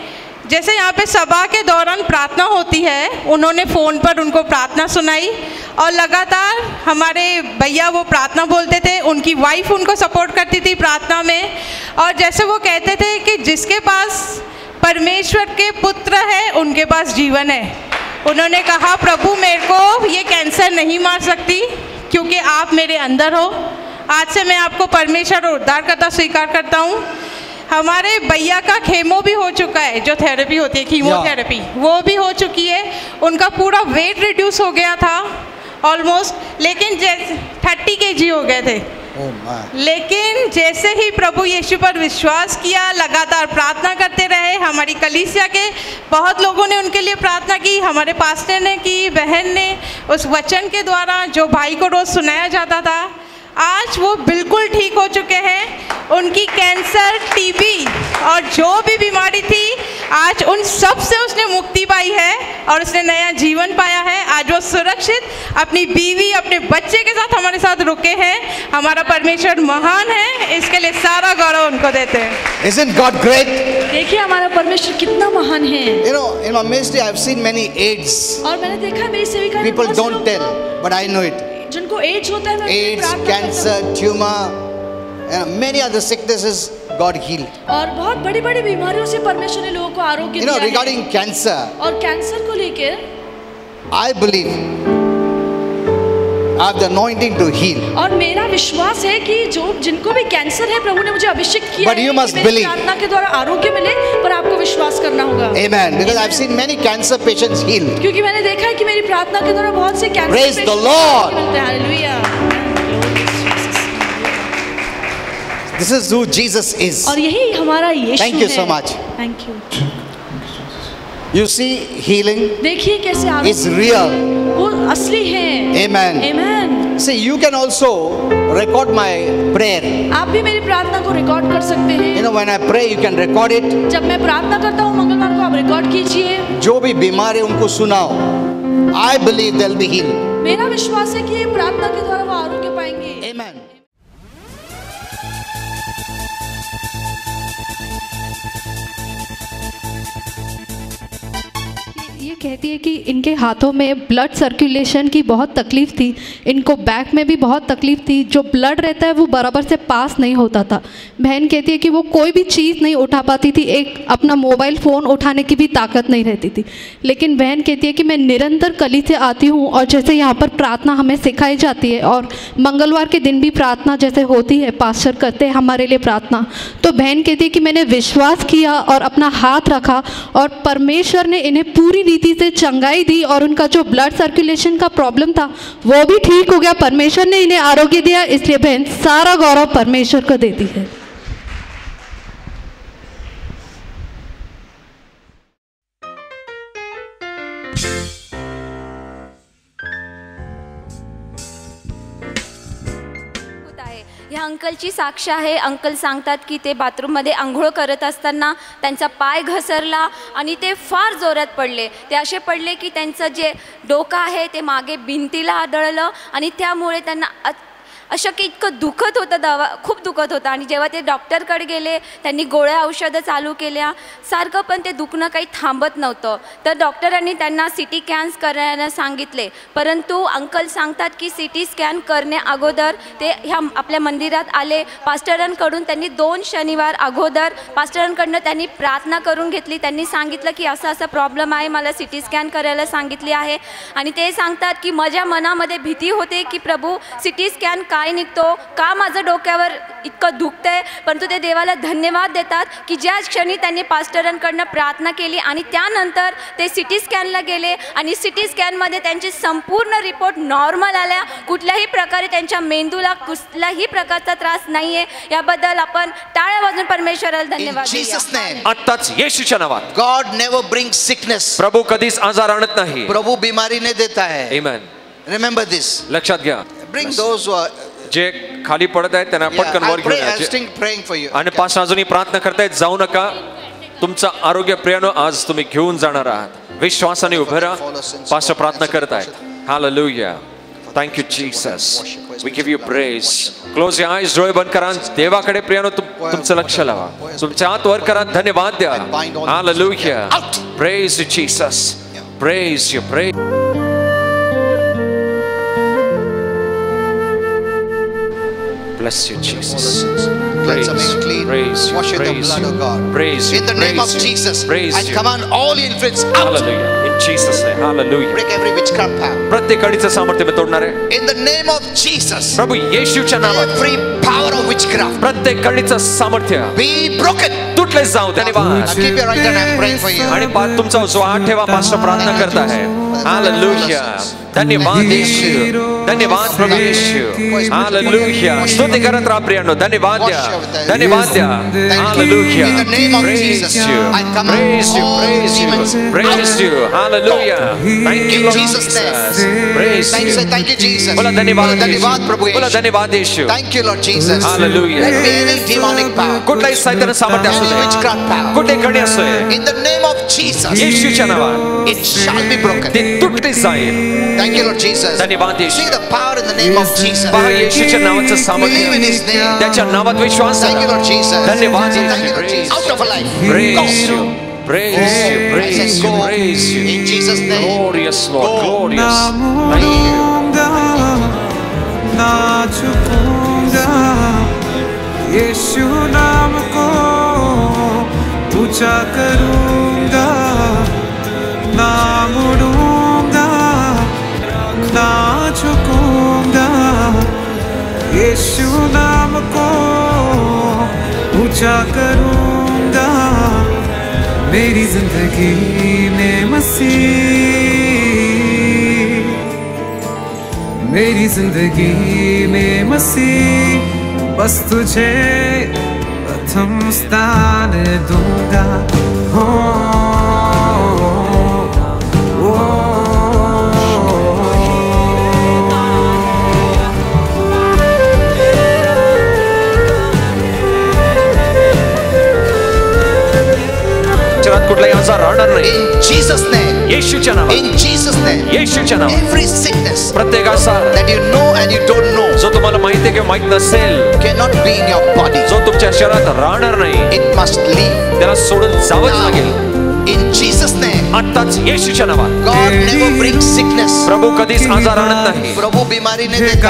जैसे यहाँ पे सभा के दौरान प्रार्थना होती है, उन्होंने फ़ोन पर उनको प्रार्थना सुनाई, और लगातार हमारे भैया वो प्रार्थना बोलते थे, उनकी वाइफ उनको सपोर्ट करती थी प्रार्थना में, और जैसे वो कहते थे कि जिसके पास परमेश्वर के पुत्र है, उनके पास जीवन है। उन्होंने कहा, प्रभु मेरे को ये कैंसर नहीं मार सकती, क्योंकि आप मेरे अंदर हो। आज से मैं आपको परमेश्वर और उद्धारकर्ता स्वीकार करता हूँ। हमारे भैया का खेमो भी हो चुका है जो थेरेपी होती है कीमोथेरेपी वो भी हो चुकी है। उनका पूरा वेट रिड्यूस हो गया था ऑलमोस्ट लेकिन जैसे थर्टी के जी हो गए थे। Oh लेकिन जैसे ही प्रभु यीशु पर विश्वास किया लगातार प्रार्थना करते रहे हमारी कलीसिया के बहुत लोगों ने उनके लिए प्रार्थना की हमारे पास्टर ने की बहन ने उस वचन के द्वारा जो भाई को रोज़ सुनाया जाता था आज वो बिल्कुल ठीक हो चुके हैं उनकी कैंसर टीबी और जो भी बीमारी थी आज उन सबसे उसने मुक्ति पाई है और उसने नया जीवन पाया है आज वो सुरक्षित अपनी बीवी अपने बच्चे के साथ हमारे साथ रुके हैं हमारा परमेश्वर महान है इसके लिए सारा गौरव उनको देते हैं Isn't God great? देखिए हमारा परमेश्वर कितना महान है You know, in my ministry, I've seen many AIDS. और मैंने देखा मेरी सेविका People don't tell, but I know it. जिनको एज होता है AIDS cancer tumour many other sicknesses God healed. और बहुत बड़ी बड़ी बीमारियों से परमेश्वर ने लोगों को आरोग्य you know, दिया है। और कैंसर को लेकर I believe I have the anointing to heal. और मेरा विश्वास है कि जो जिनको भी कैंसर है प्रभु ने मुझे अभिषेक किया But है you must believe. प्रार्थना के द्वारा आरोग्य मिले पर आपको विश्वास करना होगा Amen. Because I've seen many cancer patients healed. क्योंकि मैंने देखा है कि मेरी प्रार्थना के द्वारा बहुत से कैंसर Praise the Lord. हैं hallelujah This is who Jesus is. और यही हमारा यीशु Thank you है so much. Thank you You see, healing देखिए कैसे is real. असली है Amen. Amen. See, you can also record my prayer. आप भी मेरी प्रार्थना को रिकॉर्ड कर सकते हैं you know, when I pray, you can record it. जब मैं प्रार्थना करता हूँ मंगलवार को आप रिकॉर्ड कीजिए जो भी बीमार है उनको सुनाओ आई बिलीव दे मेरा विश्वास है की प्रार्थना के द्वारा कि इनके हाथों में ब्लड सर्कुलेशन की बहुत तकलीफ़ थी, इनको बैक में भी बहुत तकलीफ़ थी, जो ब्लड रहता है वो बराबर से पास नहीं होता था। बहन कहती है कि वो कोई भी चीज़ नहीं उठा पाती थी, एक अपना मोबाइल फ़ोन उठाने की भी ताकत नहीं रहती थी। लेकिन बहन कहती है कि मैं निरंतर कली से आती हूँ और जैसे यहाँ पर प्रार्थना हमें सिखाई जाती है और मंगलवार के दिन भी प्रार्थना जैसे होती है पास्टर करते हैं हमारे लिए प्रार्थना। तो बहन कहती है कि मैंने विश्वास किया और अपना हाथ रखा और परमेश्वर ने इन्हें पूरी रीति से चंगाई दी और उनका जो ब्लड सर्कुलेशन का प्रॉब्लम था वो भी ठीक हो गया। परमेश्वर ने इन्हें आरोग्य दिया इसलिए बहन सारा गौरव परमेश्वर को देती है। अंकलची साक्ष आहे. अंकल सांगतात की ते बाथरूममध्ये आंघोळ करत असताना त्यांचा पाय घसरला आणि ते फार जोरात पडले. ते असे पडले की त्यांचं जे डोकं आहे ते मागे भिंतीला आदळलं आणि त्यामुळे त्यांना अशक्य इतकं दुखत होतं दवा खूप दुखत होतं. आणि जेव्हा ते डॉक्टरकडे गेले त्यांनी गोळ्या औषधं चालू केल्या. सारखं पण ते दुखणं काही थांबत नव्हतं. तर डॉक्टरांनी त्यांना सी टी स्कॅन्स करायला सांगितले. परंतु अंकल सांगतात की सी टी स्कॅन करण्या अगोदर ते ह्या आपल्या मंदिरात आले. पास्टरांकडून त्यांनी दोन शनिवार अगोदर पास्टरांकडनं त्यांनी प्रार्थना करून घेतली. त्यांनी सांगितलं की असा असा प्रॉब्लेम आहे मला सी टी स्कॅन करायला सांगितली आहे. आणि ते सांगतात की माझ्या मनामध्ये भीती होते की प्रभू सी टी स्कॅन का काय निघतो. का माझं डोक्यावर इतकं दुखतंय? परंतु ते देवाला धन्यवाद देतात की ज्या क्षणी त्यांनी पास्टरांकडनं प्रार्थना केली आणि त्यानंतर ते सी टी स्कॅनला गेले आणि सी टी स्कॅनमध्ये त्यांचे संपूर्ण रिपोर्ट नॉर्मल आल्या. कुठल्याही प्रकारे त्यांच्या मेंदूला कुठल्याही प्रकारचा त्रास नाही आहे याबद्दल आपण टाळ्या वाजून परमेश्वराला धन्यवाद आत्ताच येशूच्या नावात. God never brings sickness. प्रभू कधीच आजार आणत नाही. प्रभु बीमारी नहीं देता है Amen. Remember this. लक्षात घ्या. Who are. जे खाली पडत आहेत त्यांना पटकन वर. घेऊन. आणि पाच अजूनही प्रार्थना करतायत जाऊ नका. तुमचं आरोग्य प्रियानो आज तुम्ही घेऊन जाणार आहात. विश्वासाने उभं राहा. पाच प्रार्थना करत आहेत hallelujah thank you Jesus we give you praise close eyes डोळे बंद करा. देवाकडे प्रियानो तुम- तुमचं लक्ष लावा. तुमच्या हात वर करा. धन्यवाद द्या. Hallelujah praise you Jesus praise you praise Bless you, Jesus. Cleanse them in clean. praise you, Wash with the praise blood you, of God. Praise you, In the name of praise you, Jesus. praise I you. command all influence out. Hallelujah. In Jesus' name. Hallelujah. Break every witchcraft power. प्रत्येक अडीचं सामर्थ्य मी तोडणार आहे In the name of Jesus. प्रभू येशूच्या नावात Every power of witchcraft प्रत्येक कणीचं सामर्थ्य be broken. तुटले जाऊ Now धन्यवाद keep your right hand. I'm praying for you. आणि पा- तुमचा उजवा हात ठेवा पास्टर प्रार्थना करत आहे हालेलुया धन्यवाद येशू धन्यवाद प्रभू येशू हालेलुया स्तुती करत राहा प्रियानो धन्यवाद द्या धन्यवाद द्या hallelujah In the name of praise Jesus, you I command praise you all praise you demons praise you hallelujah thank you In Lord Jesus' name. praise Thank you, you say thank you, Jesus. बोला धन्यवाद बोला धन्यवाद प्रभु येशू बोला येशू. धन्यवाद येशू Thank you, Lord Jesus. Hallelujah. Let be any demonic power. कुठलाही सैतान सामर्थ्य असू Any witchcraft दे power. कुठे कणी असू दे In the name of Jesus, येशूच्या नावात it shall be broken. ते तुटली जाईल Thank you, Lord Jesus. धन्यवाद येशू See the power in the name of Jesus. पहा येशूच्या नावाचं Believe in सामर्थ्य His name. त्याच्या नावात विश्वास Thank you, करा Lord Jesus. धन्यवाद Thank you, Lord Yeshu Jesus. Out of a life. praise Go. you praise you I praise said you go. praise you In Jesus' name. glorious Lord Go. glorious thank you ना झुकूंगा यीशु नाम को ऊंचा करूंगा क्या करूंगा मेरी जिंदगी में मसीह मेरी जिंदगी में मसीह बस तुझे प्रथम स्थान दूंगा। हो। कुठलाही आजार राहणार नाही. जीसस ने येशूच्या नावा इन जीसस ने येशूच्या नावा एव्हरी सिकनेस प्रत्येक आजार नो अँड यू नो जो तुम्हाला माहिती आहे किंवा नसेल can not be in your जो तुमच्या शरीरात राहणार नाही इट मस्ट लीव त्याला जावंच लागेल. इन जीसस ने आताच येशूच्या नावात गॉड नेव्हर ब्रिंग सिकनेस प्रभू कधीच आजार आणत नाही. प्रभू बिमारी नाही आहे